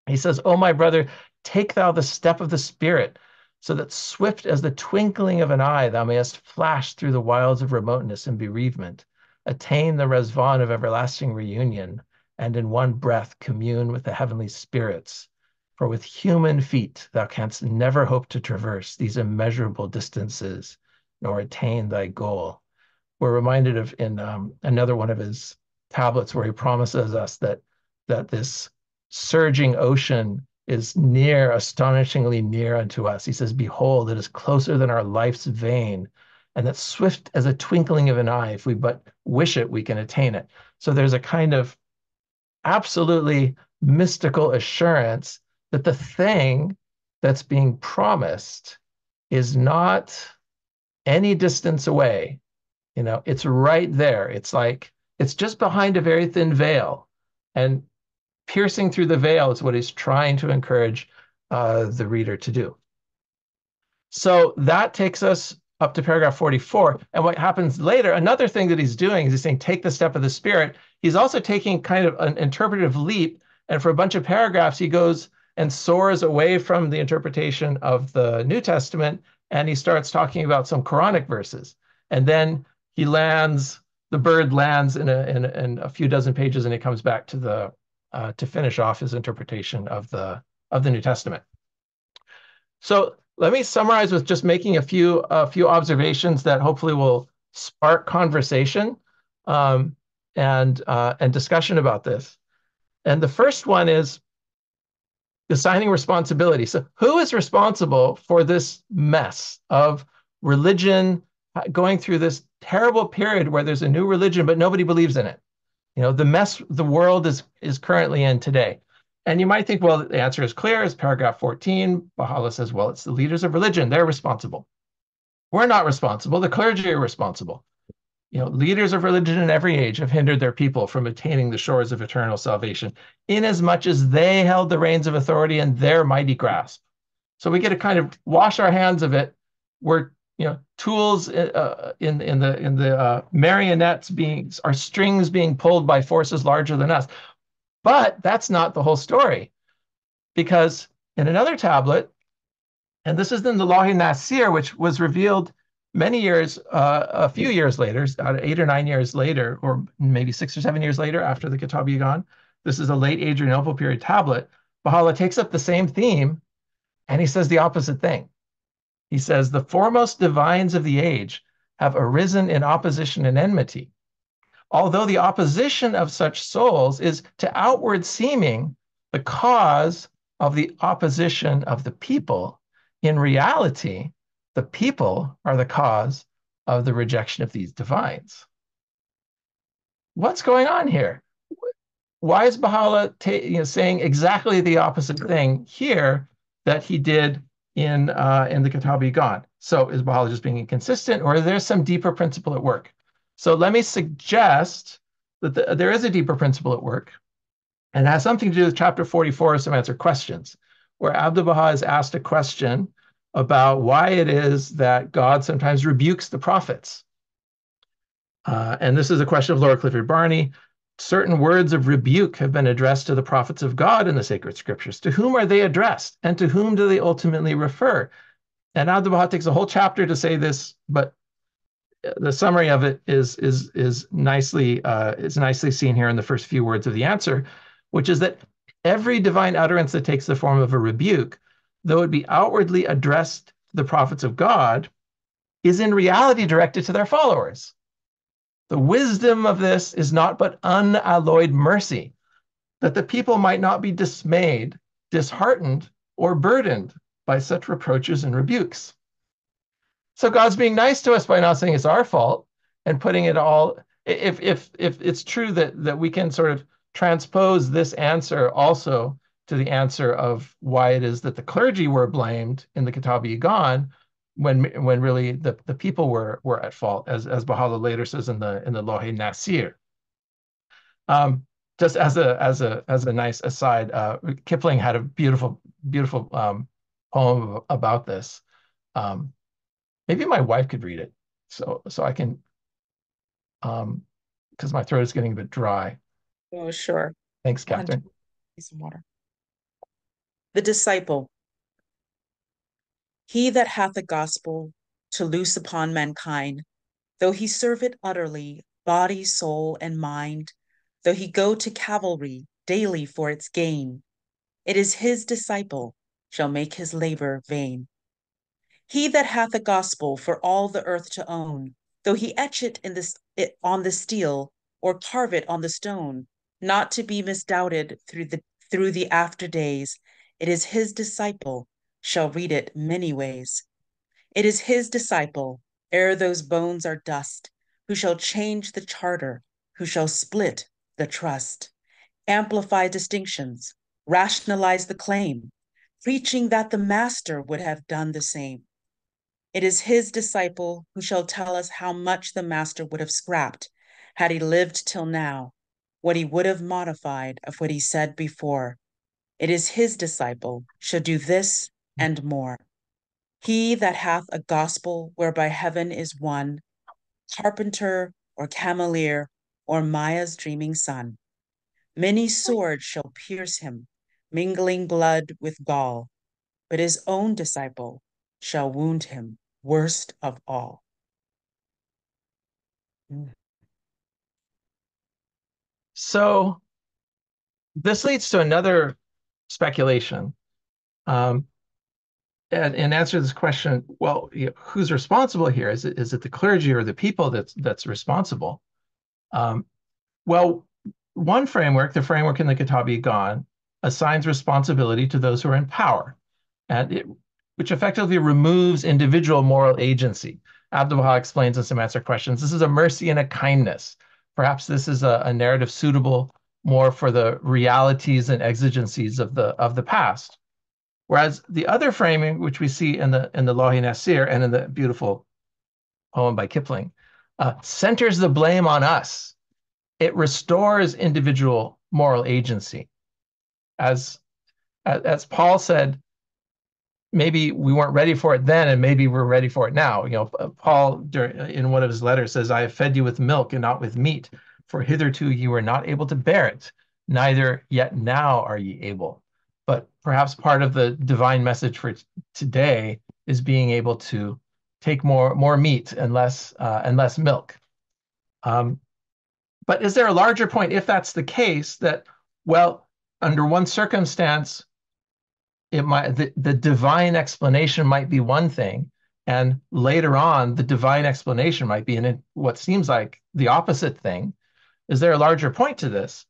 Speaker 1: He says oh my brother take thou the step of the spirit so that swift as the twinkling of an eye thou mayest flash through the wilds of remoteness and bereavement attain the Rezvan of everlasting reunion, and in one breath commune with the heavenly spirits. For with human feet thou canst never hope to traverse these immeasurable distances, nor attain thy goal. We're reminded of in um, another one of his tablets where he promises us that that this surging ocean is near, astonishingly near unto us. He says, Behold, it is closer than our life's vein, and that swift as a twinkling of an eye, if we but wish it, we can attain it. So there's a kind of absolutely mystical assurance that the thing that's being promised is not any distance away. You know, it's right there. It's like it's just behind a very thin veil. And piercing through the veil is what he's trying to encourage uh, the reader to do. So that takes us up to paragraph 44. And what happens later, another thing that he's doing is he's saying, take the step of the spirit. He's also taking kind of an interpretive leap. And for a bunch of paragraphs, he goes and soars away from the interpretation of the New Testament and he starts talking about some Quranic verses. And then he lands, the bird lands in a, in, in a few dozen pages and he comes back to the uh, to finish off his interpretation of the of the New Testament. So let me summarize with just making a few a few observations that hopefully will spark conversation um, and uh, and discussion about this. And the first one is assigning responsibility. So, who is responsible for this mess of religion going through this terrible period where there's a new religion but nobody believes in it? You know, the mess the world is is currently in today. And you might think, well, the answer is clear. It's paragraph 14. Baha'u'llah says, well, it's the leaders of religion. They're responsible. We're not responsible. The clergy are responsible. you know, leaders of religion in every age have hindered their people from attaining the shores of eternal salvation, inasmuch as they held the reins of authority in their mighty grasp. So we get to kind of wash our hands of it. We're you know tools uh, in in the in the uh, marionettes being our strings being pulled by forces larger than us. But that's not the whole story, because in another tablet, and this is in the Lawh-i-Nasir, which was revealed many years, uh, a few years later, eight or nine years later, or maybe six or seven years later after the Kitab-i-Iqan. This is a late Adrianople period tablet. Baha'u'llah takes up the same theme and he says the opposite thing. He says, The foremost divines of the age have arisen in opposition and enmity. Although the opposition of such souls is to outward seeming the cause of the opposition of the people, in reality, the people are the cause of the rejection of these divines. What's going on here? Why is Baha'u'llah you know, saying exactly the opposite thing here that he did in uh, in the Kitab-i-Iqan? So is Baha'u'llah just being inconsistent, or is there some deeper principle at work? So let me suggest that the, there is a deeper principle at work, and it has something to do with chapter 44 of Some Answer Questions, where Abdu'l Baha is asked a question about why it is that God sometimes rebukes the prophets. Uh, and this is a question of Laura Clifford Barney. Certain words of rebuke have been addressed to the prophets of God in the sacred scriptures. To whom are they addressed? And to whom do they ultimately refer? And Abdu'l Baha takes a whole chapter to say this, but the summary of it is is is nicely uh, is nicely seen here in the first few words of the answer, which is that every divine utterance that takes the form of a rebuke though it be outwardly addressed to the prophets of God, is in reality directed to their followers. The wisdom of this is not but unalloyed mercy, that the people might not be dismayed, disheartened, or burdened by such reproaches and rebukes. So God's being nice to us by not saying it's our fault and putting it all. If if if it's true that that we can sort of transpose this answer also to the answer of why it is that the clergy were blamed in the Kitab-i-Iqan when when really the, the people were were at fault, as as Baha'u'llah later says in the in the Lawh-i-Nasir. Um, just as a as a as a nice aside, uh, Kipling had a beautiful beautiful um, poem about this. Um, maybe my wife could read it, so so I can, um, because my throat is getting a bit dry.
Speaker 5: Oh, sure.
Speaker 1: Thanks, Catherine.
Speaker 5: Some water the disciple. He that hath a gospel to loose upon mankind, though he serve it utterly, body, soul, and mind, though he go to Calvary daily for its gain, it is his disciple shall make his labor vain. He that hath a gospel for all the earth to own, though he etch it in this it on the steel or carve it on the stone, not to be misdoubted through the through the after days, it is his disciple shall read it many ways. It is his disciple, ere those bones are dust, who shall change the charter, who shall split the trust, amplify distinctions, rationalize the claim, preaching that the master would have done the same. It is his disciple who shall tell us how much the master would have scrapped had he lived till now, what he would have modified of what he said before, it is his disciple shall do this and more. He that hath a gospel whereby heaven is one, carpenter or cameleer or Maya's dreaming son. Many swords shall pierce him, mingling blood with gall, but his own disciple shall wound him worst of all.
Speaker 1: So this leads to another speculation. Um, and, and answer this question, well, you know, who's responsible here? Is it is it the clergy or the people that's that's responsible? Um, well, one framework, the framework in the Kitab-i-Iqan, assigns responsibility to those who are in power, and it, which effectively removes individual moral agency. Abdu'l Baha explains in some answer questions. This is a mercy and a kindness. Perhaps this is a, a narrative suitable more for the realities and exigencies of the of the past. Whereas the other framing, which we see in the in the Lawh-i-Nasir and in the beautiful poem by Kipling, uh, centers the blame on us. It restores individual moral agency. As, as Paul said, maybe we weren't ready for it then, and maybe we're ready for it now. You know, Paul, in one of his letters, says, "I have fed you with milk and not with meat, for hitherto you were not able to bear it, neither yet now are ye able." But perhaps part of the divine message for today is being able to take more more meat and less uh, and less milk. Um, but is there a larger point if that's the case that well, under one circumstance, it might the, the divine explanation might be one thing, and later on the divine explanation might be in what seems like the opposite thing. Is there a larger point to this?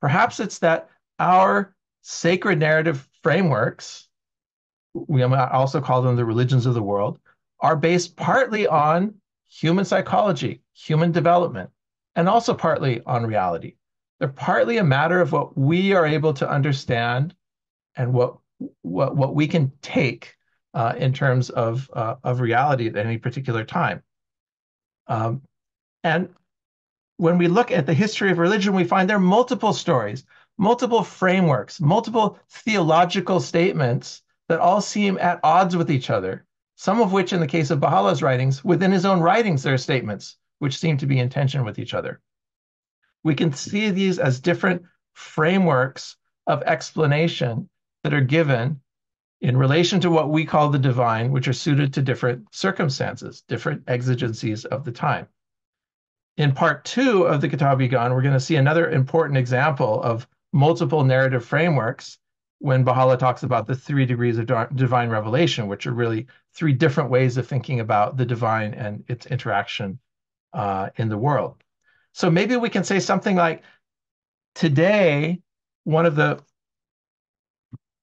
Speaker 1: Perhaps it's that our sacred narrative frameworks, we also call them the religions of the world, are based partly on human psychology, human development, and also partly on reality. They're partly a matter of what we are able to understand and what what what we can take uh, in terms of uh, of reality at any particular time. Um, and when we look at the history of religion, we find there are multiple stories, multiple frameworks, multiple theological statements that all seem at odds with each other some of which, in the case of Baha'u'llah's writings, within his own writings, there are statements which seem to be in tension with each other. We can see these as different frameworks of explanation that are given in relation to what we call the divine, which are suited to different circumstances, different exigencies of the time. In part two of the Kitab-i-Iqan, we're going to see another important example of multiple narrative frameworks when Baha'u'llah talks about the three degrees of divine revelation, which are really three different ways of thinking about the divine and its interaction uh, in the world. So maybe we can say something like, today, one of the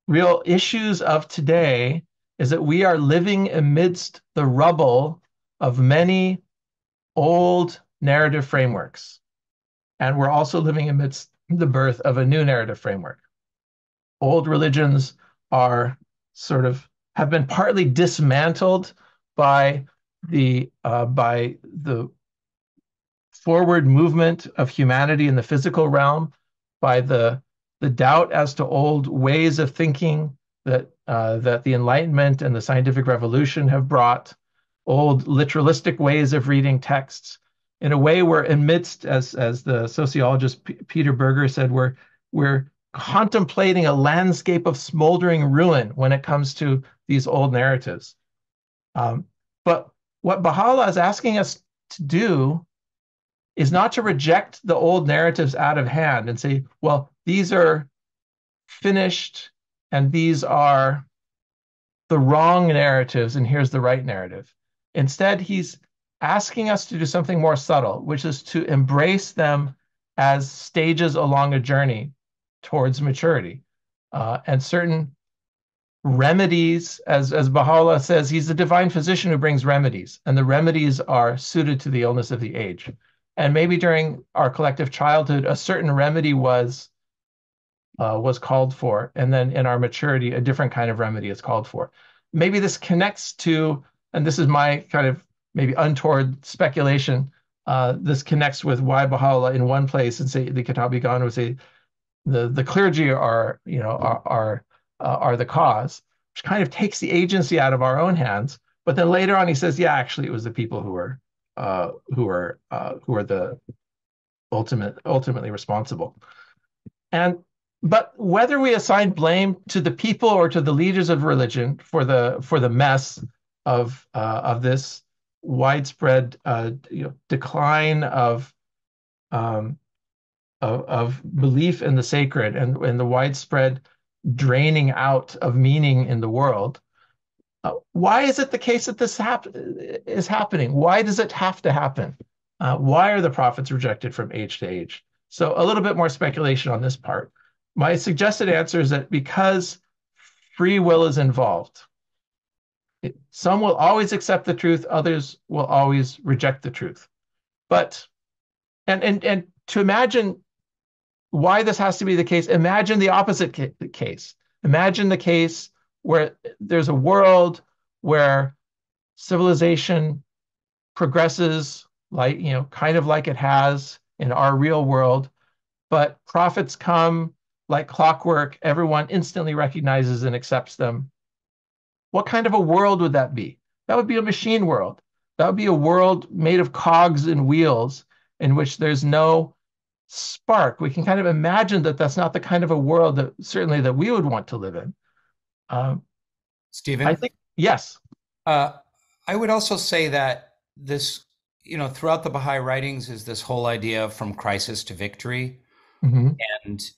Speaker 1: real issues of today is that we are living amidst the rubble of many old narrative frameworks. And we're also living amidst the birth of a new narrative framework old religions are sort of have been partly dismantled by the uh, by the forward movement of humanity in the physical realm, by the the doubt as to old ways of thinking that uh, that the Enlightenment and the scientific revolution have brought, old literalistic ways of reading texts. In a way, we're amidst, as as the sociologist P- Peter Berger said, we're we're contemplating a landscape of smoldering ruin when it comes to these old narratives. Um, but what Baha'u'llah is asking us to do is not to reject the old narratives out of hand and say, well, these are finished and these are the wrong narratives and here's the right narrative. Instead, he's asking us to do something more subtle, which is to embrace them as stages along a journey towards maturity. Uh, and certain remedies, as, as Baha'u'llah says, he's the divine physician who brings remedies, and the remedies are suited to the illness of the age. And maybe during our collective childhood, a certain remedy was uh, was called for, and then in our maturity, a different kind of remedy is called for. Maybe this connects to, and this is my kind of maybe untoward speculation. Uh, this connects with why Baha'u'llah in one place and say the Kitab-i-Iqan would say the the clergy are you know are are, uh, are the cause, which kind of takes the agency out of our own hands. But then later on, he says, yeah, actually, it was the people who were uh, who were uh, who are the ultimate ultimately responsible. And but whether we assign blame to the people or to the leaders of religion for the for the mess of uh, of this widespread uh, you know, decline of um, of, of belief in the sacred and, and the widespread draining out of meaning in the world. Uh, why is it the case that this hap- is happening? Why does it have to happen? Uh, why are the prophets rejected from age to age? So, a little bit more speculation on this part. My suggested answer is that because free will is involved, it, some will always accept the truth, others will always reject the truth. But, and, and, and to imagine why this has to be the case. Imagine the opposite ca- case. Imagine the case where there's a world where civilization progresses like you know, kind of like it has in our real world. But prophets come like clockwork, everyone instantly recognizes and accepts them. What kind of a world would that be? That would be a machine world. That would be a world made of cogs and wheels in which there's no spark. We can kind of imagine that that's not the kind of a world that certainly that we would want to live in. Um,
Speaker 3: Steven,
Speaker 1: I think yes.
Speaker 3: Uh, I would also say that this, you know, throughout the Baha'i writings is this whole idea from crisis to victory,
Speaker 1: mm-hmm.
Speaker 3: and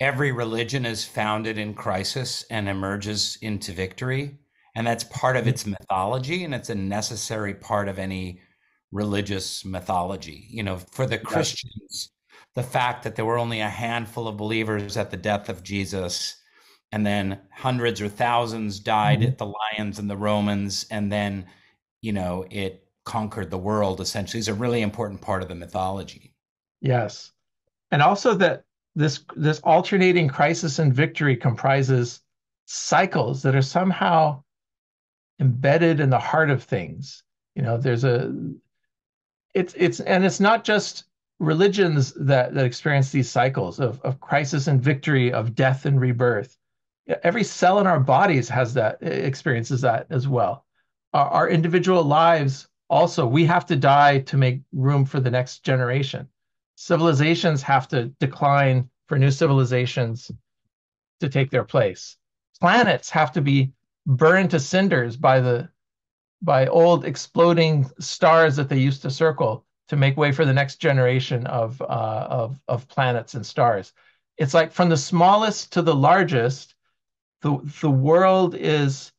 Speaker 3: every religion is founded in crisis and emerges into victory. And that's part of mm-hmm. its mythology, and it's a necessary part of any religious mythology. You know, for the Christians, the fact that there were only a handful of believers at the death of Jesus, and then hundreds or thousands died mm-hmm. at the lions and the Romans, and then, you know, it conquered the world essentially is a really important part of the mythology.
Speaker 1: Yes. And also that this this alternating crisis and victory comprises cycles that are somehow embedded in the heart of things you know there's a it's it's and it's not just religions that that experience these cycles of of crisis and victory of death and rebirth every cell in our bodies has that experiences that as well our, our individual lives also we have to die to make room for the next generation civilizations have to decline for new civilizations to take their place. Planets have to be burned to cinders by the by old exploding stars that they used to circle to make way for the next generation of uh, of of planets and stars. It's like from the smallest to the largest, the the world is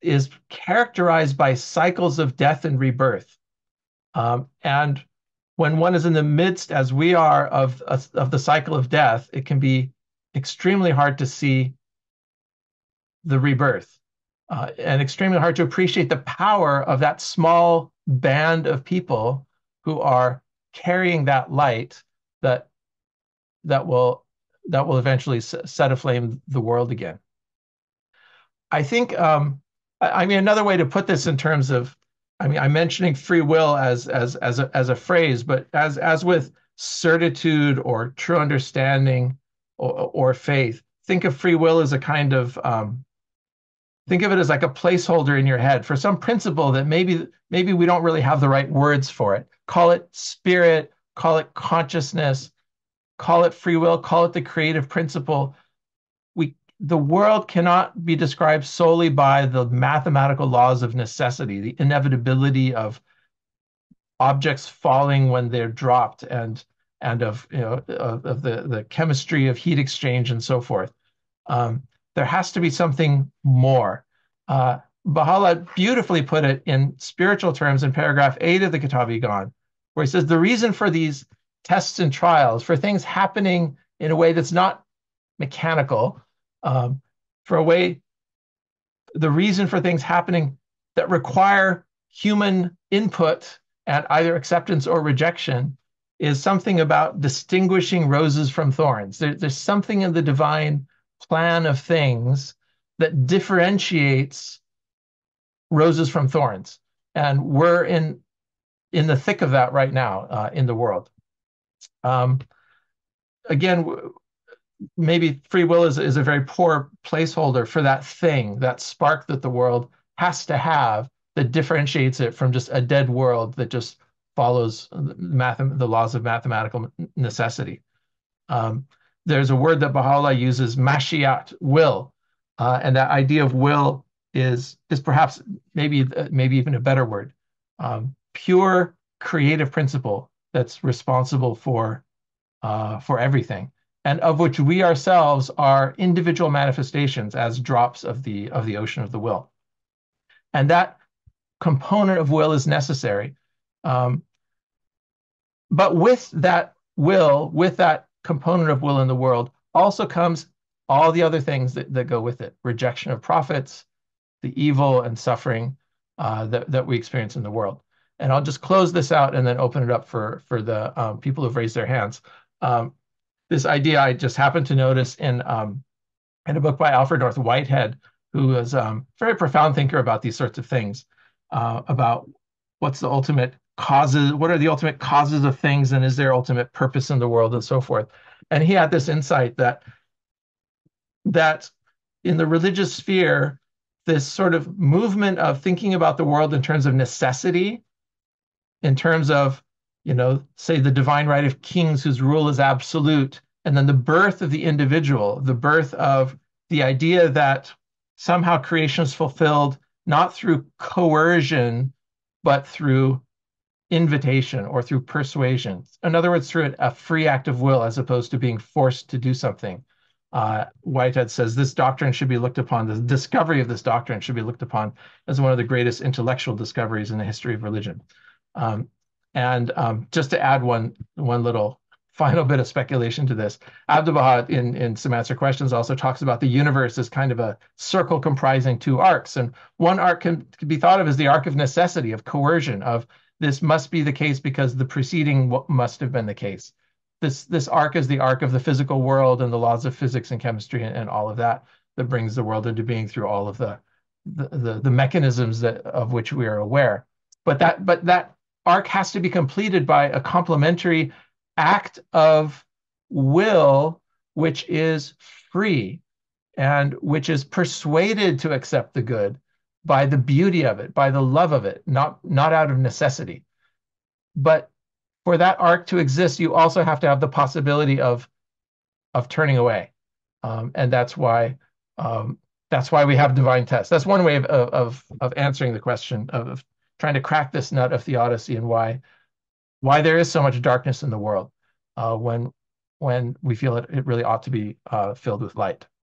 Speaker 1: is characterized by cycles of death and rebirth. Um, and when one is in the midst, as we are, of, of the cycle of death, it can be extremely hard to see the rebirth uh, and extremely hard to appreciate the power of that small band of people who are carrying that light that that will that will eventually set aflame the world again. I think um, I, I mean another way to put this in terms of I mean, I'm mentioning free will as as as a, as a phrase, but as as with certitude or true understanding or, or faith, think of free will as a kind of um, think of it as like a placeholder in your head for some principle that maybe maybe we don't really have the right words for it. Call it spirit, call it consciousness, call it free will, call it the creative principle the world cannot be described solely by the mathematical laws of necessity, the inevitability of objects falling when they're dropped, and and of you know of, of the the chemistry of heat exchange and so forth. Um, there has to be something more. Uh, Baha'u'llah beautifully put it in spiritual terms in paragraph eight of the Kitab-i-Iqan, where he says the reason for these tests and trials, for things happening in a way that's not mechanical, um, for a way, the reason for things happening that require human input and either acceptance or rejection is something about distinguishing roses from thorns. There, there's something in the divine plan of things that differentiates roses from thorns. And we're in in the thick of that right now uh, in the world. Um, again, maybe free will is, is a very poor placeholder for that thing, that spark that the world has to have that differentiates it from just a dead world that just follows math, the laws of mathematical necessity. Um, there's a word that Baha'u'llah uses, mashiat, will, uh, and that idea of will is is perhaps maybe maybe even a better word, um, pure creative principle that's responsible for uh, for everything and of which we ourselves are individual manifestations as drops of the of the ocean of the will. And that component of will is necessary um, but with that will with that component of will in the world also comes all the other things that, that go with it. Rejection of prophets the evil and suffering uh, that, that we experience in the world. And i'll just close this out and then open it up for for the um, people who've raised their hands. Um, this idea I just happened to notice in um, in a book by Alfred North Whitehead, who was um, a very profound thinker about these sorts of things, uh, about what's the ultimate causes what are the ultimate causes of things and is there ultimate purpose in the world and so forth. And he had this insight that that in the religious sphere this sort of movement of thinking about the world in terms of necessity in terms of you know say the divine right of kings whose rule is absolute and then the birth of the individual the birth of the idea that somehow creation is fulfilled not through coercion but through invitation or through persuasion. In other words, through a free act of will as opposed to being forced to do something. Uh, Whitehead says this doctrine should be looked upon, the discovery of this doctrine should be looked upon as one of the greatest intellectual discoveries in the history of religion. Um, and um, just to add one, one little final bit of speculation to this, Abdu'l-Baha in, in Some Answered Questions also talks about the universe as kind of a circle comprising two arcs. And one arc can, can be thought of as the arc of necessity, of coercion, of this must be the case because the preceding must have been the case. This this arc is the arc of the physical world and the laws of physics and chemistry and, and all of that that brings the world into being through all of the the, the, the mechanisms that of which we are aware. But that but that arc has to be completed by a complementary act of will which is free and which is persuaded to accept the good by the beauty of it, by the love of it, not not out of necessity. But for that arc to exist, you also have to have the possibility of of turning away, um, and that's why um, that's why we have divine tests. That's one way of of of answering the question of, of trying to crack this nut of theodicy and why why there is so much darkness in the world uh, when when we feel it, it really ought to be uh, filled with light.